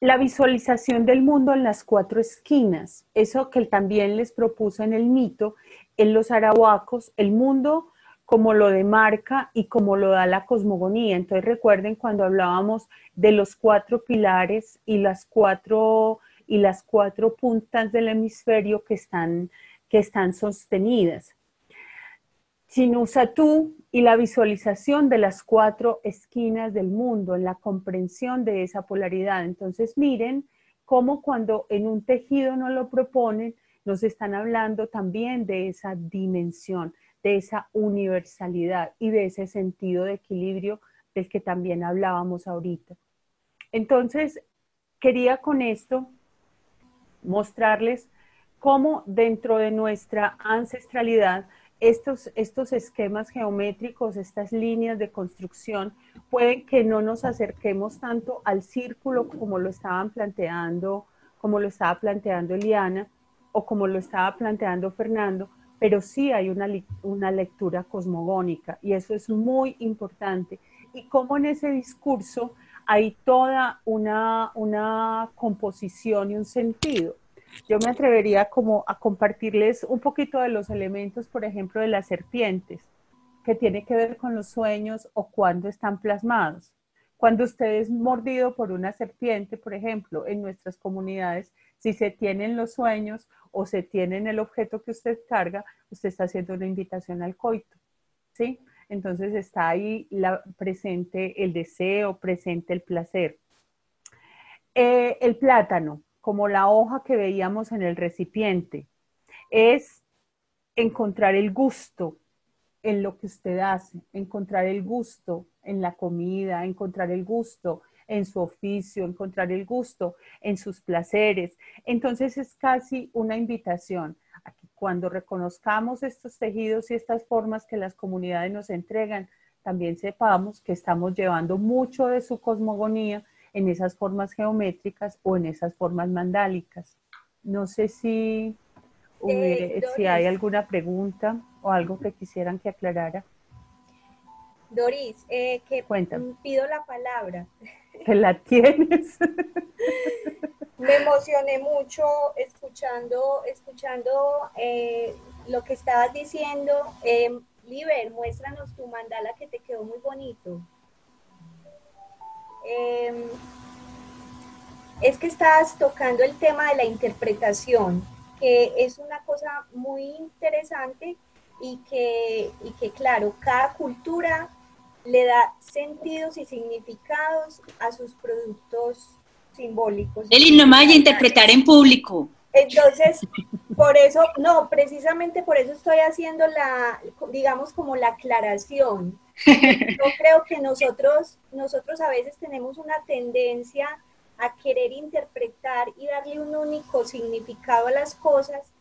La visualización del mundo en las cuatro esquinas, eso que también les propuso en el mito, en los arahuacos, el mundo como lo demarca y como lo da la cosmogonía. Entonces recuerden cuando hablábamos de los cuatro pilares y las cuatro, y las cuatro puntas del hemisferio que están, que están sostenidas. tú y la visualización de las cuatro esquinas del mundo, en la comprensión de esa polaridad. Entonces miren cómo cuando en un tejido no lo proponen, nos están hablando también de esa dimensión, de esa universalidad y de ese sentido de equilibrio del que también hablábamos ahorita. Entonces, quería con esto mostrarles cómo dentro de nuestra ancestralidad estos, estos esquemas geométricos, estas líneas de construcción, pueden que no nos acerquemos tanto al círculo como lo estaban planteando, como lo estaba planteando Eliana, o como lo estaba planteando Fernando, pero sí hay una, una lectura cosmogónica y eso es muy importante. Y como en ese discurso hay toda una, una composición y un sentido. Yo me atrevería como a compartirles un poquito de los elementos, por ejemplo, de las serpientes, que tiene que ver con los sueños o cuando están plasmados. Cuando usted es mordido por una serpiente, por ejemplo, en nuestras comunidades, si se tienen los sueños o se tienen el objeto que usted carga, usted está haciendo una invitación al coito, ¿sí? Entonces está ahí presente el deseo, presente el placer. Eh, el plátano, como la hoja que veíamos en el recipiente, es encontrar el gusto en lo que usted hace, encontrar el gusto en la comida, encontrar el gusto en su oficio, encontrar el gusto en sus placeres. Entonces es casi una invitación a que cuando reconozcamos estos tejidos y estas formas que las comunidades nos entregan, también sepamos que estamos llevando mucho de su cosmogonía en esas formas geométricas o en esas formas mandálicas. No sé si, eh, si hay alguna pregunta o algo que quisieran que aclarara. Doris, eh, que pido la palabra. Que la tienes. Me emocioné mucho escuchando, escuchando eh, lo que estabas diciendo. Eh, Liber, muéstranos tu mandala que te quedó muy bonito. Em, es que estás tocando el tema de la interpretación, que es una cosa muy interesante y que, y que claro, cada cultura le da sentidos y significados a sus productos simbólicos. El no vaya a interpretar en público. Entonces, por eso, no, precisamente por eso estoy haciendo la, digamos, como la aclaración. Yo creo que nosotros, nosotros a veces tenemos una tendencia a querer interpretar y darle un único significado a las cosas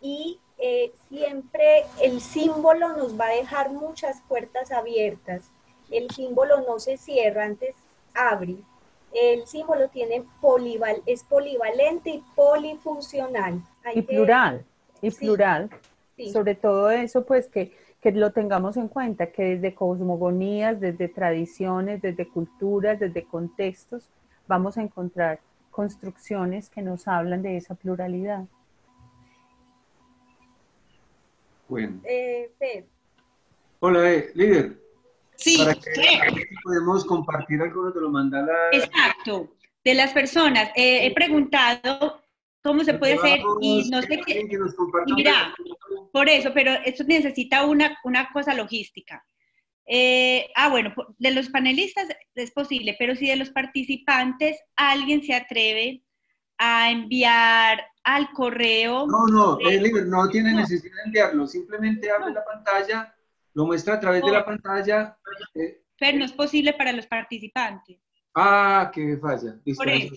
y eh, siempre el símbolo nos va a dejar muchas puertas abiertas el símbolo no se cierra, antes abre. El símbolo tiene polival, es polivalente y polifuncional. y plural, y plural. Sobre todo eso, pues que, que lo tengamos en cuenta, que desde cosmogonías, desde tradiciones, desde culturas, desde contextos, vamos a encontrar construcciones que nos hablan de esa pluralidad. Bueno. Eh, Hola, eh, líder. Sí, para que, podemos compartir algunos de los mandalas. Exacto, de las personas. Eh, he preguntado cómo se puede hacer y no sé qué. mira, por eso, pero esto necesita una, una cosa logística. Eh, ah, bueno, de los panelistas es posible, pero si de los participantes alguien se atreve a enviar al correo. No, no, eh, no tiene necesidad de enviarlo, simplemente abre la pantalla, lo muestra a través de la pantalla. Eh. Pero no es posible para los participantes. Ah, qué falla. Por eso.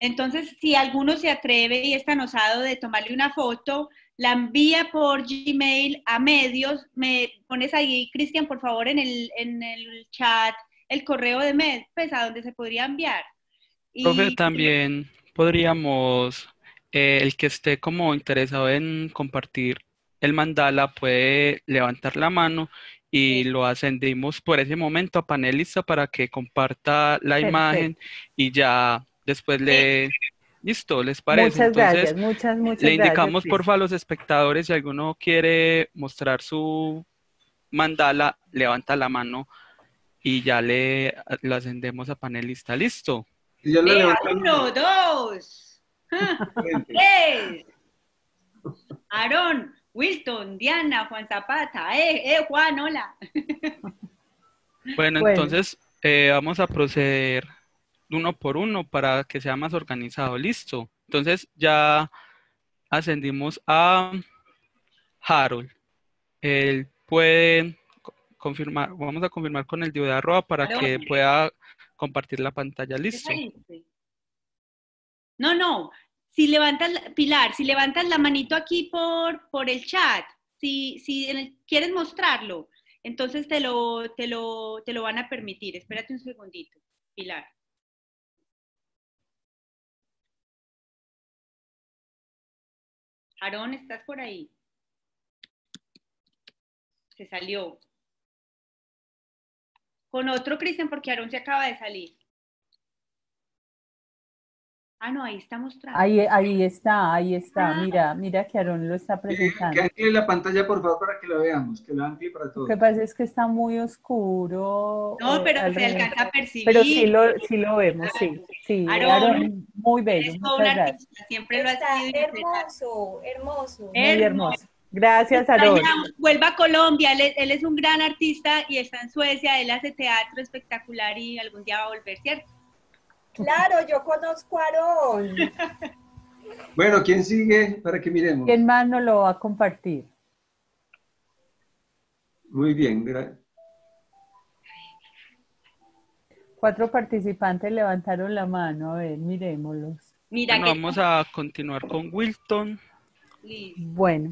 Entonces, si alguno se atreve y es tan osado de tomarle una foto, la envía por Gmail a medios, me pones ahí, Cristian, por favor, en el, en el chat el correo de medios, pues a donde se podría enviar. Y, también podríamos, eh, el que esté como interesado en compartir el mandala puede levantar la mano y lo ascendimos por ese momento a panelista para que comparta la imagen y ya después le... Listo, ¿les parece? Muchas gracias, muchas, muchas Le indicamos, por favor, a los espectadores, si alguno quiere mostrar su mandala, levanta la mano y ya le lo ascendemos a panelista. ¿Listo? uno, dos, tres. Aarón, Wilton, Diana, Juan Zapata. Eh, eh, Juan, hola. Bueno, entonces eh, vamos a proceder uno por uno para que sea más organizado. Listo. Entonces ya ascendimos a Harold. Él puede confirmar, vamos a confirmar con el de arroba para que pueda compartir la pantalla. Listo. No, no. Si levantas, Pilar, si levantas la manito aquí por, por el chat, si, si quieres mostrarlo, entonces te lo, te, lo, te lo van a permitir. Espérate un segundito, Pilar. Aarón, ¿estás por ahí? Se salió. Con otro, Cristian, porque Aarón se acaba de salir. Ah, no, ahí está mostrando. Ahí, ahí está, ahí está. Ah. Mira, mira que Aarón lo está presentando. Que, que la pantalla, por favor, para que lo veamos, que lo amplíe para todos. Lo que pasa es que está muy oscuro. No, eh, pero se alcanza a percibir. Pero sí lo, sí lo vemos, sí. Sí, Aarón, muy bello. Muchas gracias. siempre lo ha sido. Hermoso, hermoso. Muy hermoso. Gracias, Aarón. Vuelva a Colombia, él, él, es un gran artista y está en Suecia, él hace teatro espectacular y algún día va a volver, ¿cierto? Claro, yo conozco a Aarón. Bueno, ¿quién sigue para que miremos? ¿Quién más nos lo va a compartir? Muy bien, gracias. Cuatro participantes levantaron la mano, a ver, miremoslos. Mira Vamos a continuar con Wilton. Bueno.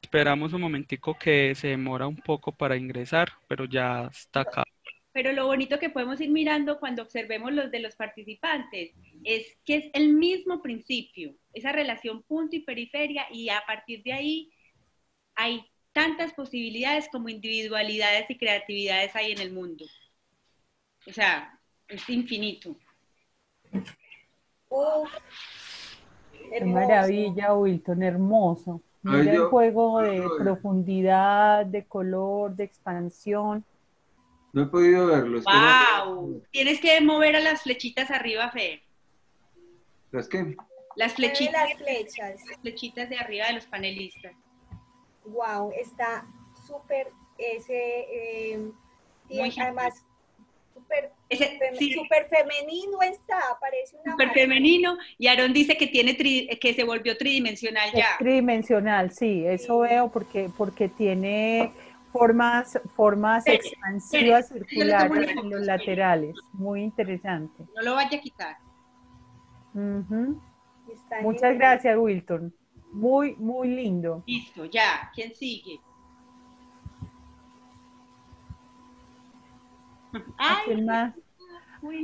Esperamos un momentico que se demora un poco para ingresar, pero ya está acá pero lo bonito que podemos ir mirando cuando observemos los de los participantes es que es el mismo principio, esa relación punto y periferia, y a partir de ahí hay tantas posibilidades como individualidades y creatividades hay en el mundo. O sea, es infinito. Qué maravilla, Wilton, hermoso. Mira el juego de profundidad, de color, de expansión. No he podido verlo. ¡Wow! Tienes que mover a las flechitas arriba, Fe. ¿Las qué? Las flechitas. Las flechas. Las flechitas de arriba de los panelistas. ¡Wow! Está súper ese. Eh, además, súper super femenino está, parece una. Súper femenino. Y Aaron dice que, tiene que se volvió tridimensional ya. tridimensional, sí, eso veo porque, porque tiene formas, formas expansivas circulares en los laterales. Muy interesante. No lo vaya a quitar. Muchas gracias, Wilton. Muy, muy lindo. Listo, ya. ¿Quién sigue? ¿A quién, más,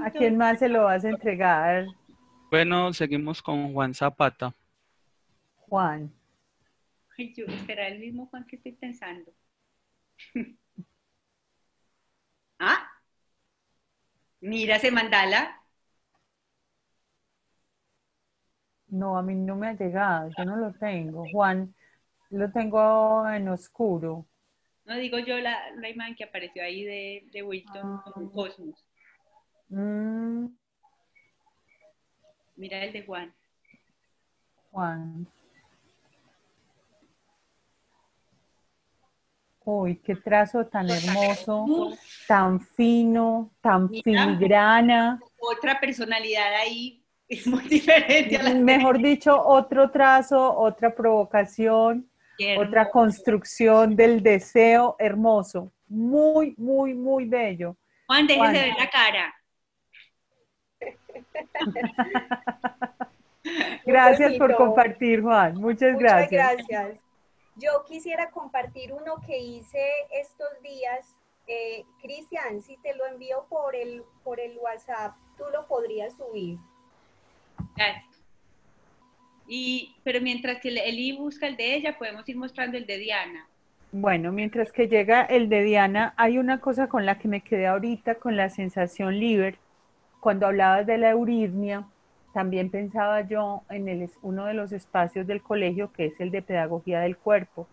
¿A quién más se lo vas a entregar? Bueno, seguimos con Juan Zapata. Juan. Ay, yo, ¿será el mismo Juan que estoy pensando? ¿Ah? Mira ese mandala. No, a mí no me ha llegado, yo no lo tengo. Juan, lo tengo en oscuro. No digo yo la, la imagen que apareció ahí de, de Wilton Ah. con Cosmos. Mm, Mira el de Juan. Juan. Uy, qué trazo tan hermoso, tan fino, tan Mira. filigrana. Otra personalidad ahí es muy diferente a la Mejor dicho, otro trazo, otra provocación, otra construcción del deseo hermoso. Muy, muy, muy bello. Juan, déjese Juan. ver la cara. Gracias por compartir, Juan. Muchas Muchas gracias. gracias. Yo quisiera compartir uno que hice estos días. Eh, Cristian, si te lo envío por el, por el WhatsApp, tú lo podrías subir. Gracias. Y, pero mientras que Eli busca el de ella, podemos ir mostrando el de Diana. Bueno, mientras que llega el de Diana, hay una cosa con la que me quedé ahorita con la sensación libre. Cuando hablabas de la euritmia, también pensaba yo en el, uno de los espacios del colegio, que es el de pedagogía del cuerpo.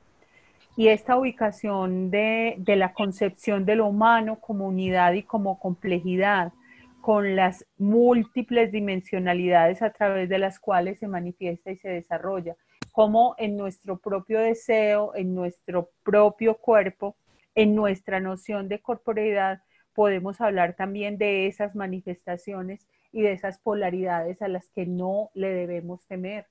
Y esta ubicación de, de la concepción de lo humano como unidad y como complejidad, con las múltiples dimensionalidades a través de las cuales se manifiesta y se desarrolla como en nuestro propio deseo, en nuestro propio cuerpo, en nuestra noción de corporeidad, podemos hablar también de esas manifestaciones y de esas polaridades a las que no le debemos temer.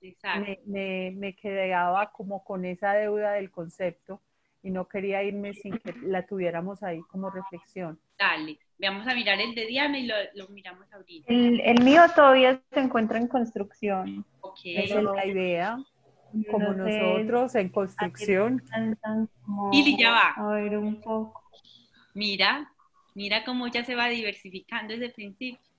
Exacto. Me, me, me quedaba como con esa deuda del concepto y no quería irme sin que la tuviéramos ahí como reflexión. Dale, vamos a mirar el de Diana y lo, lo miramos ahorita. El, el mío todavía se encuentra en construcción. Ok. Esa es la idea, Yo como no sé, nosotros en construcción. Ili, ya va. A ver un poco. Mira, mira cómo ya se va diversificando desde el principio.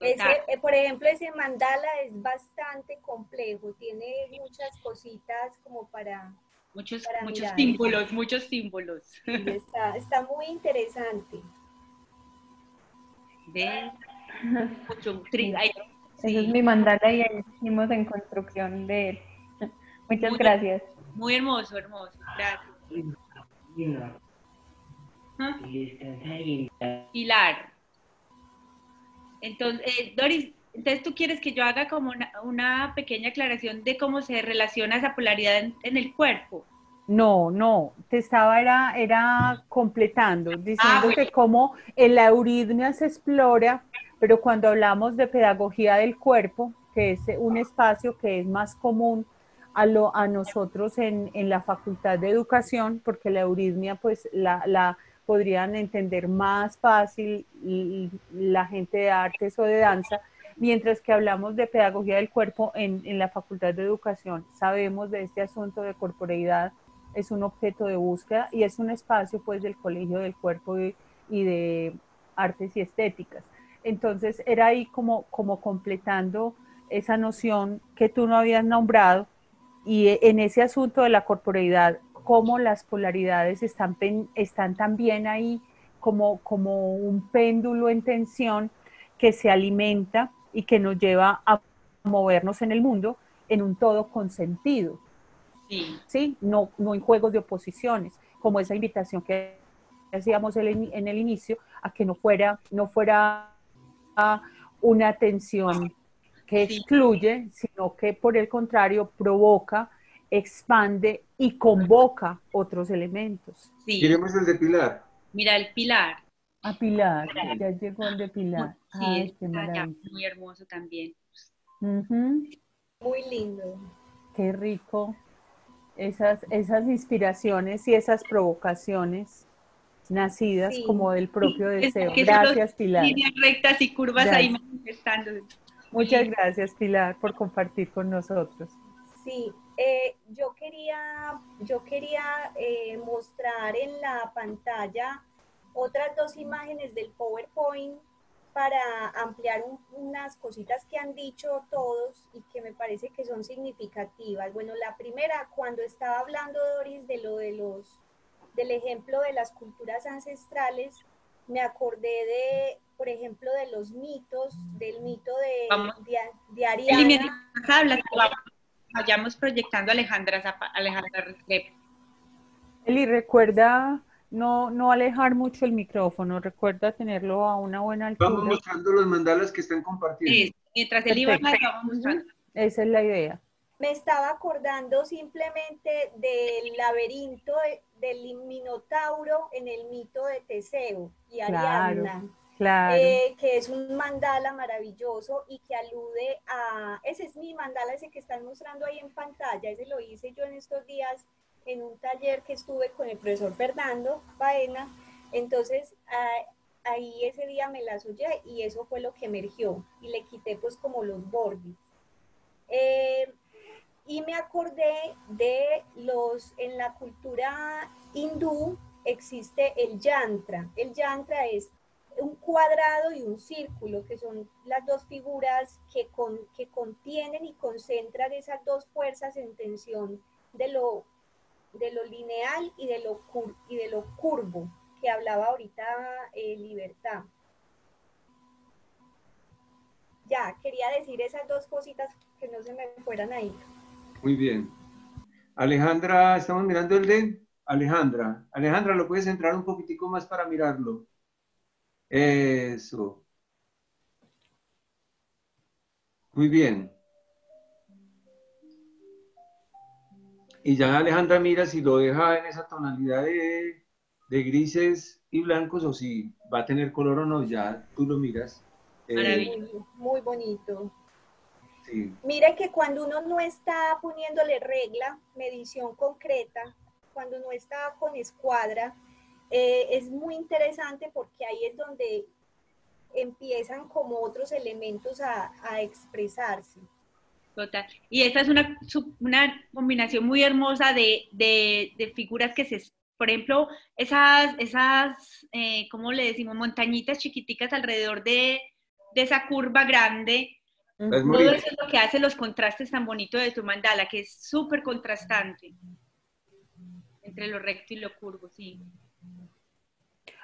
Ese, eh, por ejemplo, ese mandala es bastante complejo, tiene muchas cositas como para... Muchos, para muchos mirar. símbolos, muchos símbolos. Está, está muy interesante. Ve, mucho ay, Ese sí, es mi mandala y ahí hicimos en construcción de él. Muchas Muy- gracias. muy hermoso, hermoso. Gracias. ¿Ah? Entonces, eh, Doris, entonces tú quieres que yo haga como una, una pequeña aclaración de cómo se relaciona esa polaridad en, en el cuerpo. No, no, te estaba era, era completando, diciendo bueno. que como en la euritmia se explora, pero cuando hablamos de pedagogía del cuerpo, que es un espacio que es más común a, lo, a nosotros en, en la facultad de educación, porque la euritmia pues la, la podrían entender más fácil la gente de artes o de danza, mientras que hablamos de pedagogía del cuerpo en, en la facultad de educación, sabemos de este asunto de corporeidad, es un objeto de búsqueda y es un espacio pues del colegio del cuerpo y, de artes y estéticas. Entonces era ahí como, como completando esa noción que tú no habías nombrado y e- en ese asunto de la corporeidad, cómo las polaridades están, están también ahí como, como un péndulo en tensión que se alimenta y que nos lleva a movernos en el mundo en un todo consentido. Sí, ¿sí? No, no en juegos de oposiciones, como esa invitación que hacíamos en el inicio, a que no fuera, no fuera una tensión que Sí. excluye, sino que por el contrario provoca, expande y convoca otros elementos. sí. Queremos el de Pilar. Mira el pilar. A Pilar, ya llegó el de Pilar. Sí, Ay, qué está ya maravilla. muy hermoso también. Muy lindo. Qué rico esas, esas inspiraciones y esas provocaciones nacidas Sí. como del propio Es deseo. que son los Gracias, Pilar. Líneas rectas y curvas ahí manifestándose. Muchas Sí. gracias, Pilar, por compartir con nosotros. Sí, eh, yo quería, yo quería eh, mostrar en la pantalla otras dos imágenes del PowerPoint para ampliar unas cositas que han dicho todos y que me parece que son significativas. Bueno, la primera, cuando estaba hablando Doris de lo de los, del ejemplo de las culturas ancestrales, me acordé de, por ejemplo, de los mitos, del mito de, de, Ariana. Vayamos proyectando a Alejandra, Alejandra Restrepo. Eli, recuerda no, no alejar mucho el micrófono, recuerda tenerlo a una buena altura. Vamos mostrando los mandalas que están compartiendo. mientras el iba vamos mostrando. Esa es la idea. Me estaba acordando simplemente del laberinto del Minotauro en el mito de Teseo y Ariadna. Claro. Eh, que es un mandala maravilloso y que alude a, ese es mi mandala, ese que están mostrando ahí en pantalla, ese lo hice yo en estos días en un taller que estuve con el profesor Fernando Baena, entonces ahí ese día me las oye y eso fue lo que emergió y le quité pues como los bordes. Eh, y me acordé de los, en la cultura hindú existe el yantra. El yantra es un cuadrado y un círculo, que son las dos figuras que, con, que contienen y concentran esas dos fuerzas en tensión de lo de lo lineal y de lo, y de lo curvo, que hablaba ahorita eh, Libertad. Ya, quería decir esas dos cositas que no se me fueran ahí. Muy bien. Alejandra, estamos mirando el de Alejandra. Alejandra, ¿lo puedes entrar un poquitico más para mirarlo? Eso. Muy bien. Y ya Alejandra mira si lo deja en esa tonalidad de, grises y blancos o si va a tener color o no, ya tú lo miras. Eh, muy, bonito. Mira que cuando uno no está poniéndole regla, medición concreta, cuando no está con escuadra, eh, es muy interesante porque ahí es donde empiezan como otros elementos a, a expresarse. Y esa es una, una combinación muy hermosa de, de, figuras que se, por ejemplo, esas, esas eh, ¿cómo le decimos? Montañitas chiquiticas alrededor de, de esa curva grande. Todo eso es lo que hace los contrastes tan bonitos de tu mandala, que es súper contrastante entre lo recto y lo curvo, sí.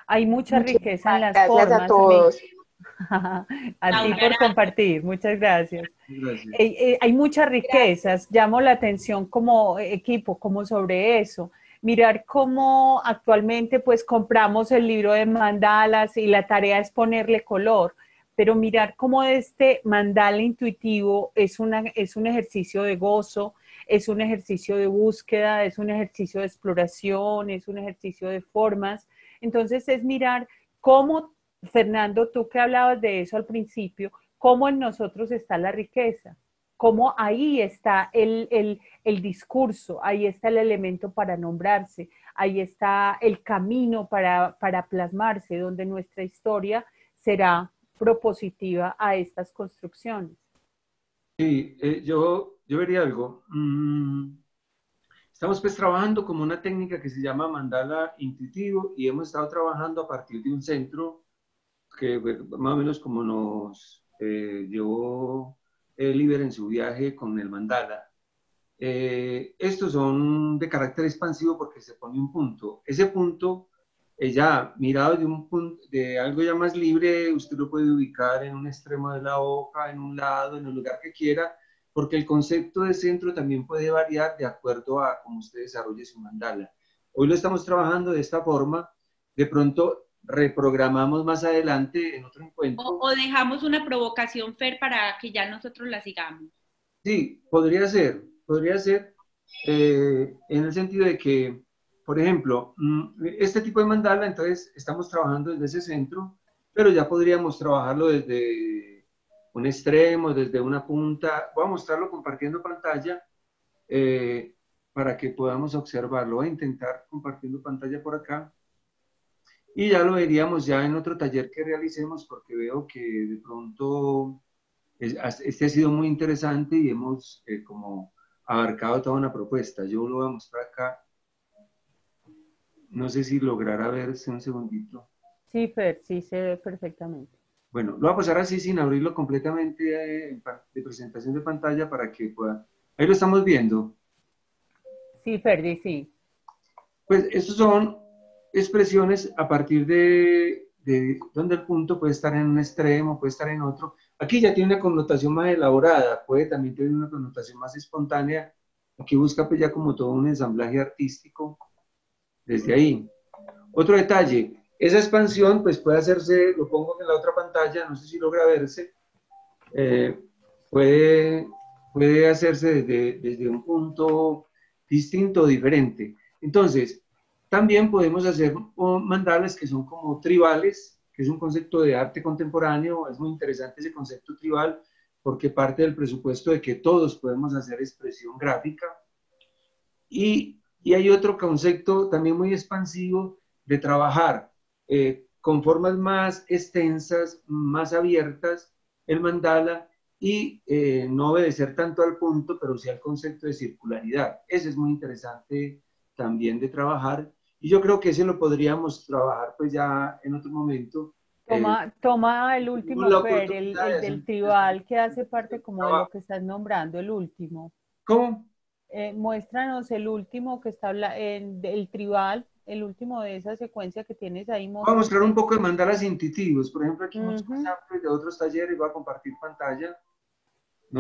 Hay mucha riqueza en las formas. A todos. a ti por compartir, muchas gracias. Eh, eh, hay muchas riquezas, llamo la atención como equipo, como sobre eso. Mirar cómo actualmente pues compramos el libro de mandalas y la tarea es ponerle color, pero mirar cómo este mandala intuitivo es, una, es un ejercicio de gozo, es un ejercicio de búsqueda, es un ejercicio de exploración, es un ejercicio de formas. Entonces es mirar cómo Fernando, tú que hablabas de eso al principio, cómo en nosotros está la riqueza, cómo ahí está el, discurso, ahí está el elemento para nombrarse, ahí está el camino para, plasmarse, donde nuestra historia será propositiva a estas construcciones. Sí, eh, yo, yo vería algo. Mm, estamos pues trabajando como una técnica que se llama mandala intuitivo y hemos estado trabajando a partir de un centro que más o menos como nos eh, llevó Liber en su viaje con el mandala. Eh, estos son de carácter expansivo porque se pone un punto. Ese punto, eh, ya mirado de, un punto, de algo ya más libre, usted lo puede ubicar en un extremo de la hoja, en un lado, en el lugar que quiera, porque el concepto de centro también puede variar de acuerdo a cómo usted desarrolle su mandala. Hoy lo estamos trabajando de esta forma. De pronto reprogramamos más adelante en otro encuentro. O, dejamos una provocación, Fer, para que ya nosotros la sigamos. Sí, podría ser, podría ser eh, en el sentido de que, por ejemplo, mm, este tipo de mandala, entonces estamos trabajando desde ese centro, pero ya podríamos trabajarlo desde un extremo, desde una punta. Voy a mostrarlo compartiendo pantalla eh, para que podamos observarlo. Voy a intentar compartiendo pantalla por acá. Y ya lo veríamos ya en otro taller que realicemos porque veo que de pronto este ha sido muy interesante y hemos eh, como abarcado toda una propuesta. Yo lo voy a mostrar acá. No sé si logrará verse un segundito. Sí, Fer, sí se ve perfectamente. Bueno, lo voy a pasar así sin abrirlo completamente eh, de presentación de pantalla para que pueda... Ahí lo estamos viendo. Sí, Ferdi, sí. Pues estos son expresiones a partir de, de donde el punto puede estar en un extremo, puede estar en otro. Aquí ya tiene una connotación más elaborada, puede también tener una connotación más espontánea. Aquí busca pues ya como todo un ensamblaje artístico desde ahí. Otro detalle, esa expansión pues puede hacerse, lo pongo en la otra pantalla, no sé si logra verse, eh, puede, puede hacerse desde, desde un punto distinto, diferente. Entonces, también podemos hacer mandales que son como tribales, que es un concepto de arte contemporáneo, es muy interesante ese concepto tribal porque parte del presupuesto de que todos podemos hacer expresión gráfica. Y, y hay otro concepto también muy expansivo de trabajar eh, con formas más extensas, más abiertas, el mandala y eh, no obedecer tanto al punto, pero sí al concepto de circularidad. Ese es muy interesante también de trabajar y yo creo que ese lo podríamos trabajar pues ya en otro momento. Toma, eh, toma el último, el, el, del tribal que hace parte como de lo que estás nombrando, el último. ¿Cómo? muéstranos el último que está en el tribal el último de esa secuencia que tienes ahí. Voy a mostrar un poco de mandalas intuitivos. Por ejemplo, aquí muchos de otros talleres. Voy a compartir pantalla.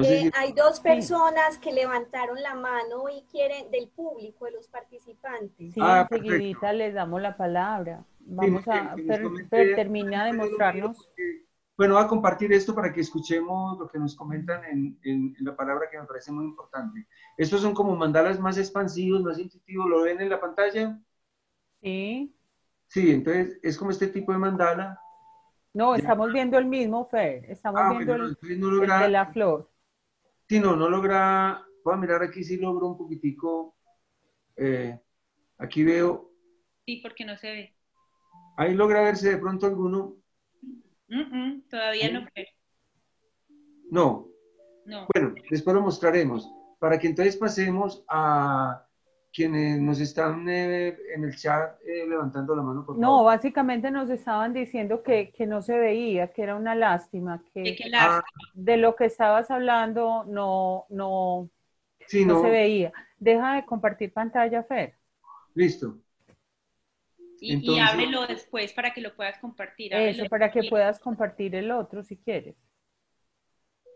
Eh, hay dos personas que levantaron la mano y quieren, del público, de los participantes. Sí, ah, enseguida les damos la palabra. Vamos a, termina de mostrarnos. Bueno, voy a compartir esto para que escuchemos lo que nos comentan en, en, la palabra que me parece muy importante. Estos son como mandalas más expansivos, más intuitivos. ¿Lo ven en la pantalla? Sí. Sí, entonces es como este tipo de mandala. No, estamos viendo el mismo, Fer. Estamos ah, viendo el, de la flor. Sí, no, no logra. Voy a mirar aquí si logro un poquitico. Eh, aquí veo. Sí, porque no se ve. Ahí logra verse de pronto alguno. todavía no, No. No. Bueno, después lo mostraremos. Para que entonces pasemos a quienes nos están eh, en el chat eh, levantando la mano, por No, básicamente nos estaban diciendo que, que, no se veía, que era una lástima, que ah. de lo que estabas hablando no, no, no, se veía. Deja de compartir pantalla, Fer. Listo. Y, ábrelo después para que lo puedas compartir. Eso, para que puedas compartir el otro si quieres.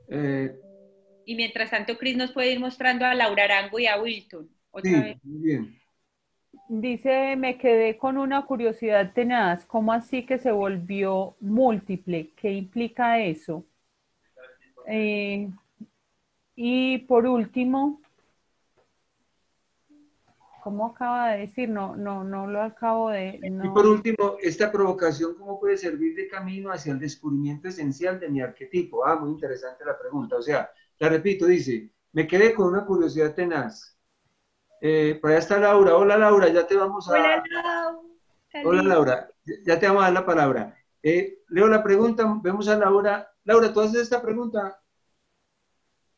Eh, y mientras tanto, Cris nos puede ir mostrando a Laura Arango y a Wilton sí, Muy bien. Dice, me quedé con una curiosidad tenaz, ¿cómo así que se volvió múltiple? ¿Qué implica eso? Eh, y por último, ¿cómo acaba de decir? No, no, no lo acabo de... Y por último, esta provocación, ¿cómo puede servir de camino hacia el descubrimiento esencial de mi arquetipo? Ah, muy interesante la pregunta. O sea, la repito, dice, me quedé con una curiosidad tenaz. Eh, por allá está Laura. Hola Laura, ya te vamos a... Hola Laura. Hola Laura, ya te vamos a dar la palabra. Eh, leo la pregunta, vemos a Laura. Laura, ¿tú haces esta pregunta?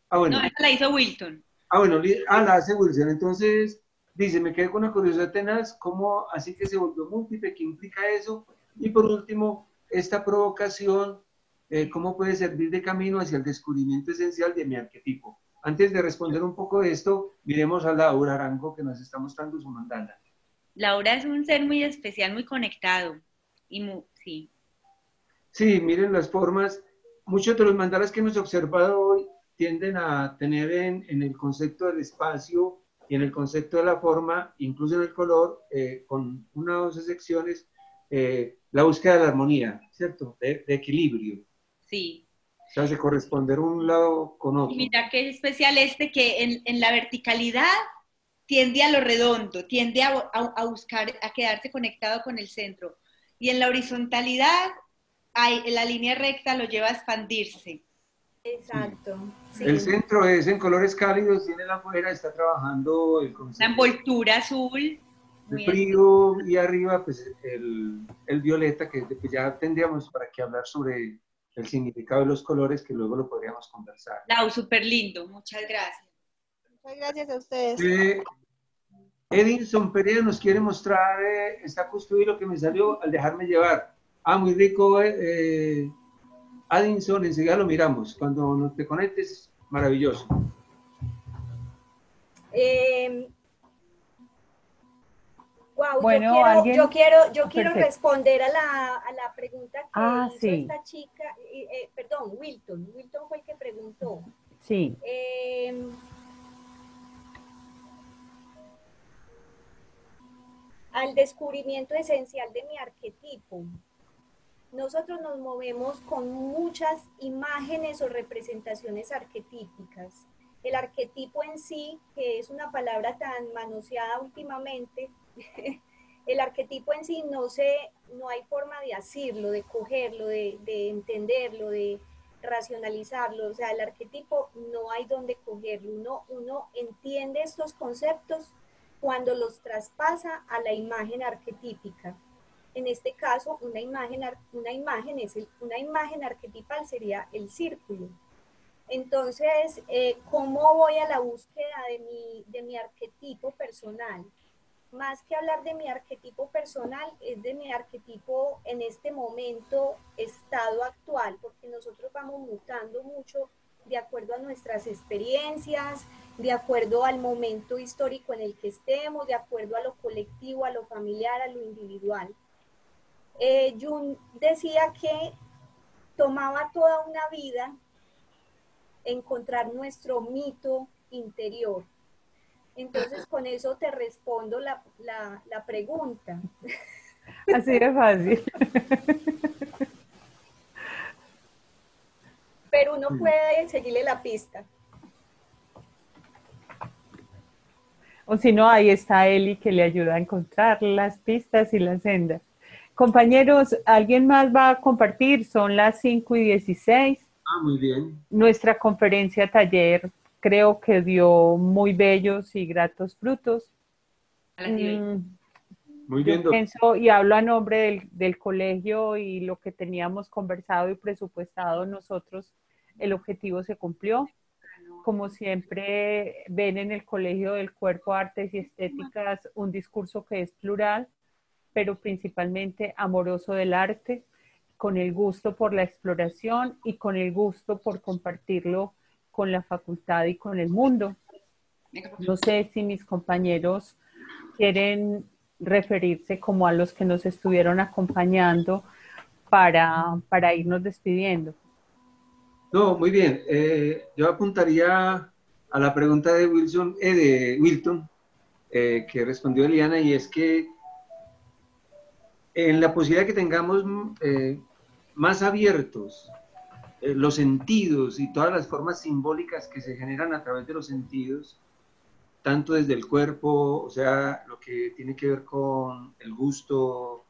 Ah, bueno. No, esta la hizo Wilton. Ah, bueno, ah, la hace Wilson. Entonces, dice, me quedé con una curiosidad tenaz, ¿cómo así que se volvió múltiple? ¿Qué implica eso? Y por último, esta provocación, eh, ¿cómo puede servir de camino hacia el descubrimiento esencial de mi arquetipo? Antes de responder un poco de esto, miremos a Laura Arango que nos está mostrando su mandala. Laura es un ser muy especial, muy conectado. Y sí. Sí, miren las formas. Muchos de los mandalas que hemos observado hoy tienden a tener en, el concepto del espacio y en el concepto de la forma, incluso en el color, eh, con una o dos secciones, eh, la búsqueda de la armonía, ¿cierto? de equilibrio. Sí, se corresponder un lado con otro. mira qué especial este que en, en, la verticalidad tiende a lo redondo, tiende a, a, buscar, a quedarse conectado con el centro. Y en la horizontalidad, hay, la línea recta lo lleva a expandirse. Exacto. El centro es en colores cálidos, tiene la afuera, está trabajando el La envoltura azul. El frío y arriba, pues el, el violeta, que ya tendríamos para que hablar sobre el significado de los colores que luego lo podríamos conversar. Lau, súper lindo, muchas gracias. Muchas gracias a ustedes. Eh, Edinson Pereira nos quiere mostrar eh, esta costura lo que me salió al dejarme llevar. Ah, muy rico, eh, Addison, enseguida lo miramos. Cuando nos te conectes, maravilloso. Eh, wow, Bueno, yo quiero, alguien- yo quiero, yo quiero Perfecto. responder a la, a la pregunta que Ah, hizo sí. esta chica, eh, eh, perdón, Wilton. Wilton fue el que preguntó. Sí, Eh, al descubrimiento esencial de mi arquetipo. Nosotros nos movemos con muchas imágenes o representaciones arquetípicas. El arquetipo en sí, que es una palabra tan manoseada últimamente, el arquetipo en sí no, se, no hay forma de asirlo, de cogerlo, de, de entenderlo, de racionalizarlo. O sea, el arquetipo no hay donde cogerlo. Uno, uno entiende estos conceptos cuando los traspasa a la imagen arquetípica. En este caso, una imagen, una imagen, es el- una imagen arquetipal sería el círculo. Entonces, eh, ¿cómo voy a la búsqueda de mi, de mi arquetipo personal? Más que hablar de mi arquetipo personal, es de mi arquetipo en este momento, estado actual, porque nosotros vamos mutando mucho de acuerdo a nuestras experiencias, de acuerdo al momento histórico en el que estemos, de acuerdo a lo colectivo, a lo familiar, a lo individual. Eh, Jung decía que tomaba toda una vida encontrar nuestro mito interior. Entonces, con eso te respondo la, la- la pregunta. así de fácil. Pero uno puede seguirle la pista. O si no, ahí está Eli que le ayuda a encontrar las pistas y la senda. Compañeros, ¿alguien más va a compartir? Son las 5 y 16. Ah, muy bien. Nuestra conferencia taller creo que dio muy bellos y gratos frutos. Mm, Muy Yo bien, pienso y hablo a nombre del, del colegio y lo que teníamos conversado y presupuestado nosotros, el objetivo se cumplió. Como siempre ven en el Colegio del Cuerpo, Artes y Estéticas un discurso que es plural, pero principalmente amoroso del arte, con el gusto por la exploración y con el gusto por compartirlo con la facultad y con el mundo. No sé si mis compañeros quieren referirse como a los que nos estuvieron acompañando para, para irnos despidiendo. No, muy bien. Eh, yo apuntaría a la pregunta de Wilson, eh, de Wilton, eh, que respondió Eliana, y es que en la posibilidad que tengamos eh, más abiertos eh, los sentidos y todas las formas simbólicas que se generan a través de los sentidos, tanto desde el cuerpo, o sea, lo que tiene que ver con el gusto,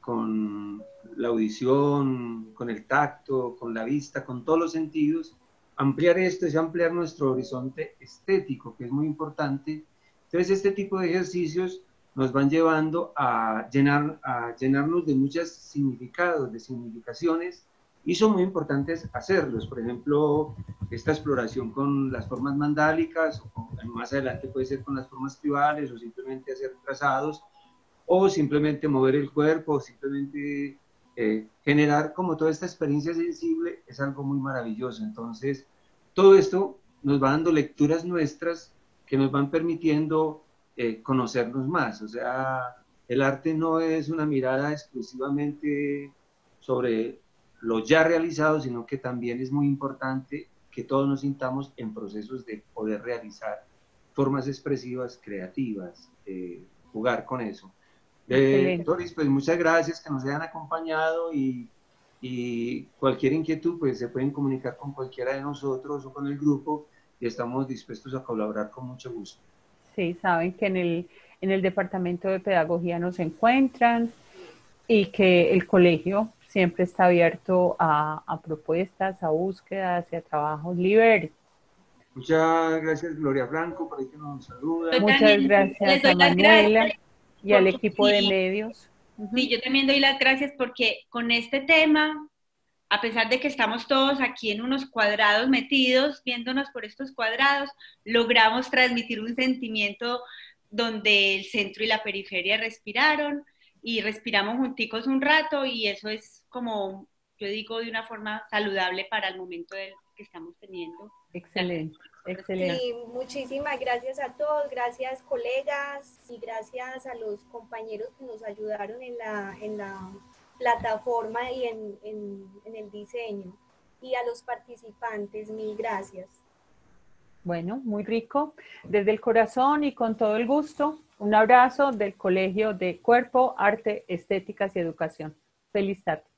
con la audición, con el tacto, con la vista, con todos los sentidos, ampliar esto es ampliar nuestro horizonte estético, que es muy importante. Entonces, este tipo de ejercicios nos van llevando a, llenar, a llenarnos de muchos significados, de significaciones, y son muy importantes hacerlos. Por ejemplo, esta exploración con las formas mandálicas, o más adelante puede ser con las formas tribales, o simplemente hacer trazados, o simplemente mover el cuerpo, o simplemente eh, generar como toda esta experiencia sensible, es algo muy maravilloso. Entonces, todo esto nos va dando lecturas nuestras que nos van permitiendo eh, conocernos más. O sea, el arte no es una mirada exclusivamente sobre lo ya realizado, sino que también es muy importante que todos nos sintamos en procesos de poder realizar formas expresivas, creativas, eh, jugar con eso. Eh. Doris, pues muchas gracias que nos hayan acompañado y, y cualquier inquietud, pues se pueden comunicar con cualquiera de nosotros o con el grupo y estamos dispuestos a colaborar con mucho gusto. Sí, saben que en el, en el departamento de pedagogía nos encuentran y que el colegio siempre está abierto a, a propuestas, a búsquedas y a trabajos libres. Muchas gracias, Gloria Franco, por ahí que nos saluda. Yo Muchas también les gracias a Manuela gracias y al equipo de medios. Ujú. Sí, yo también doy las gracias porque con este tema, a pesar de que estamos todos aquí en unos cuadrados metidos, viéndonos por estos cuadrados, logramos transmitir un sentimiento donde el centro y la periferia respiraron y respiramos junticos un rato y eso es como yo digo de una forma saludable para el momento del que estamos teniendo. Excelente, excelente. Y muchísimas gracias a todos, gracias colegas y gracias a los compañeros que nos ayudaron en la, en la plataforma y en, en, en el diseño. Y a los participantes, mil gracias. Bueno, muy rico. Desde el corazón y con todo el gusto, un abrazo del Colegio de Cuerpo, Arte, Estéticas y Educación. Feliz tarde.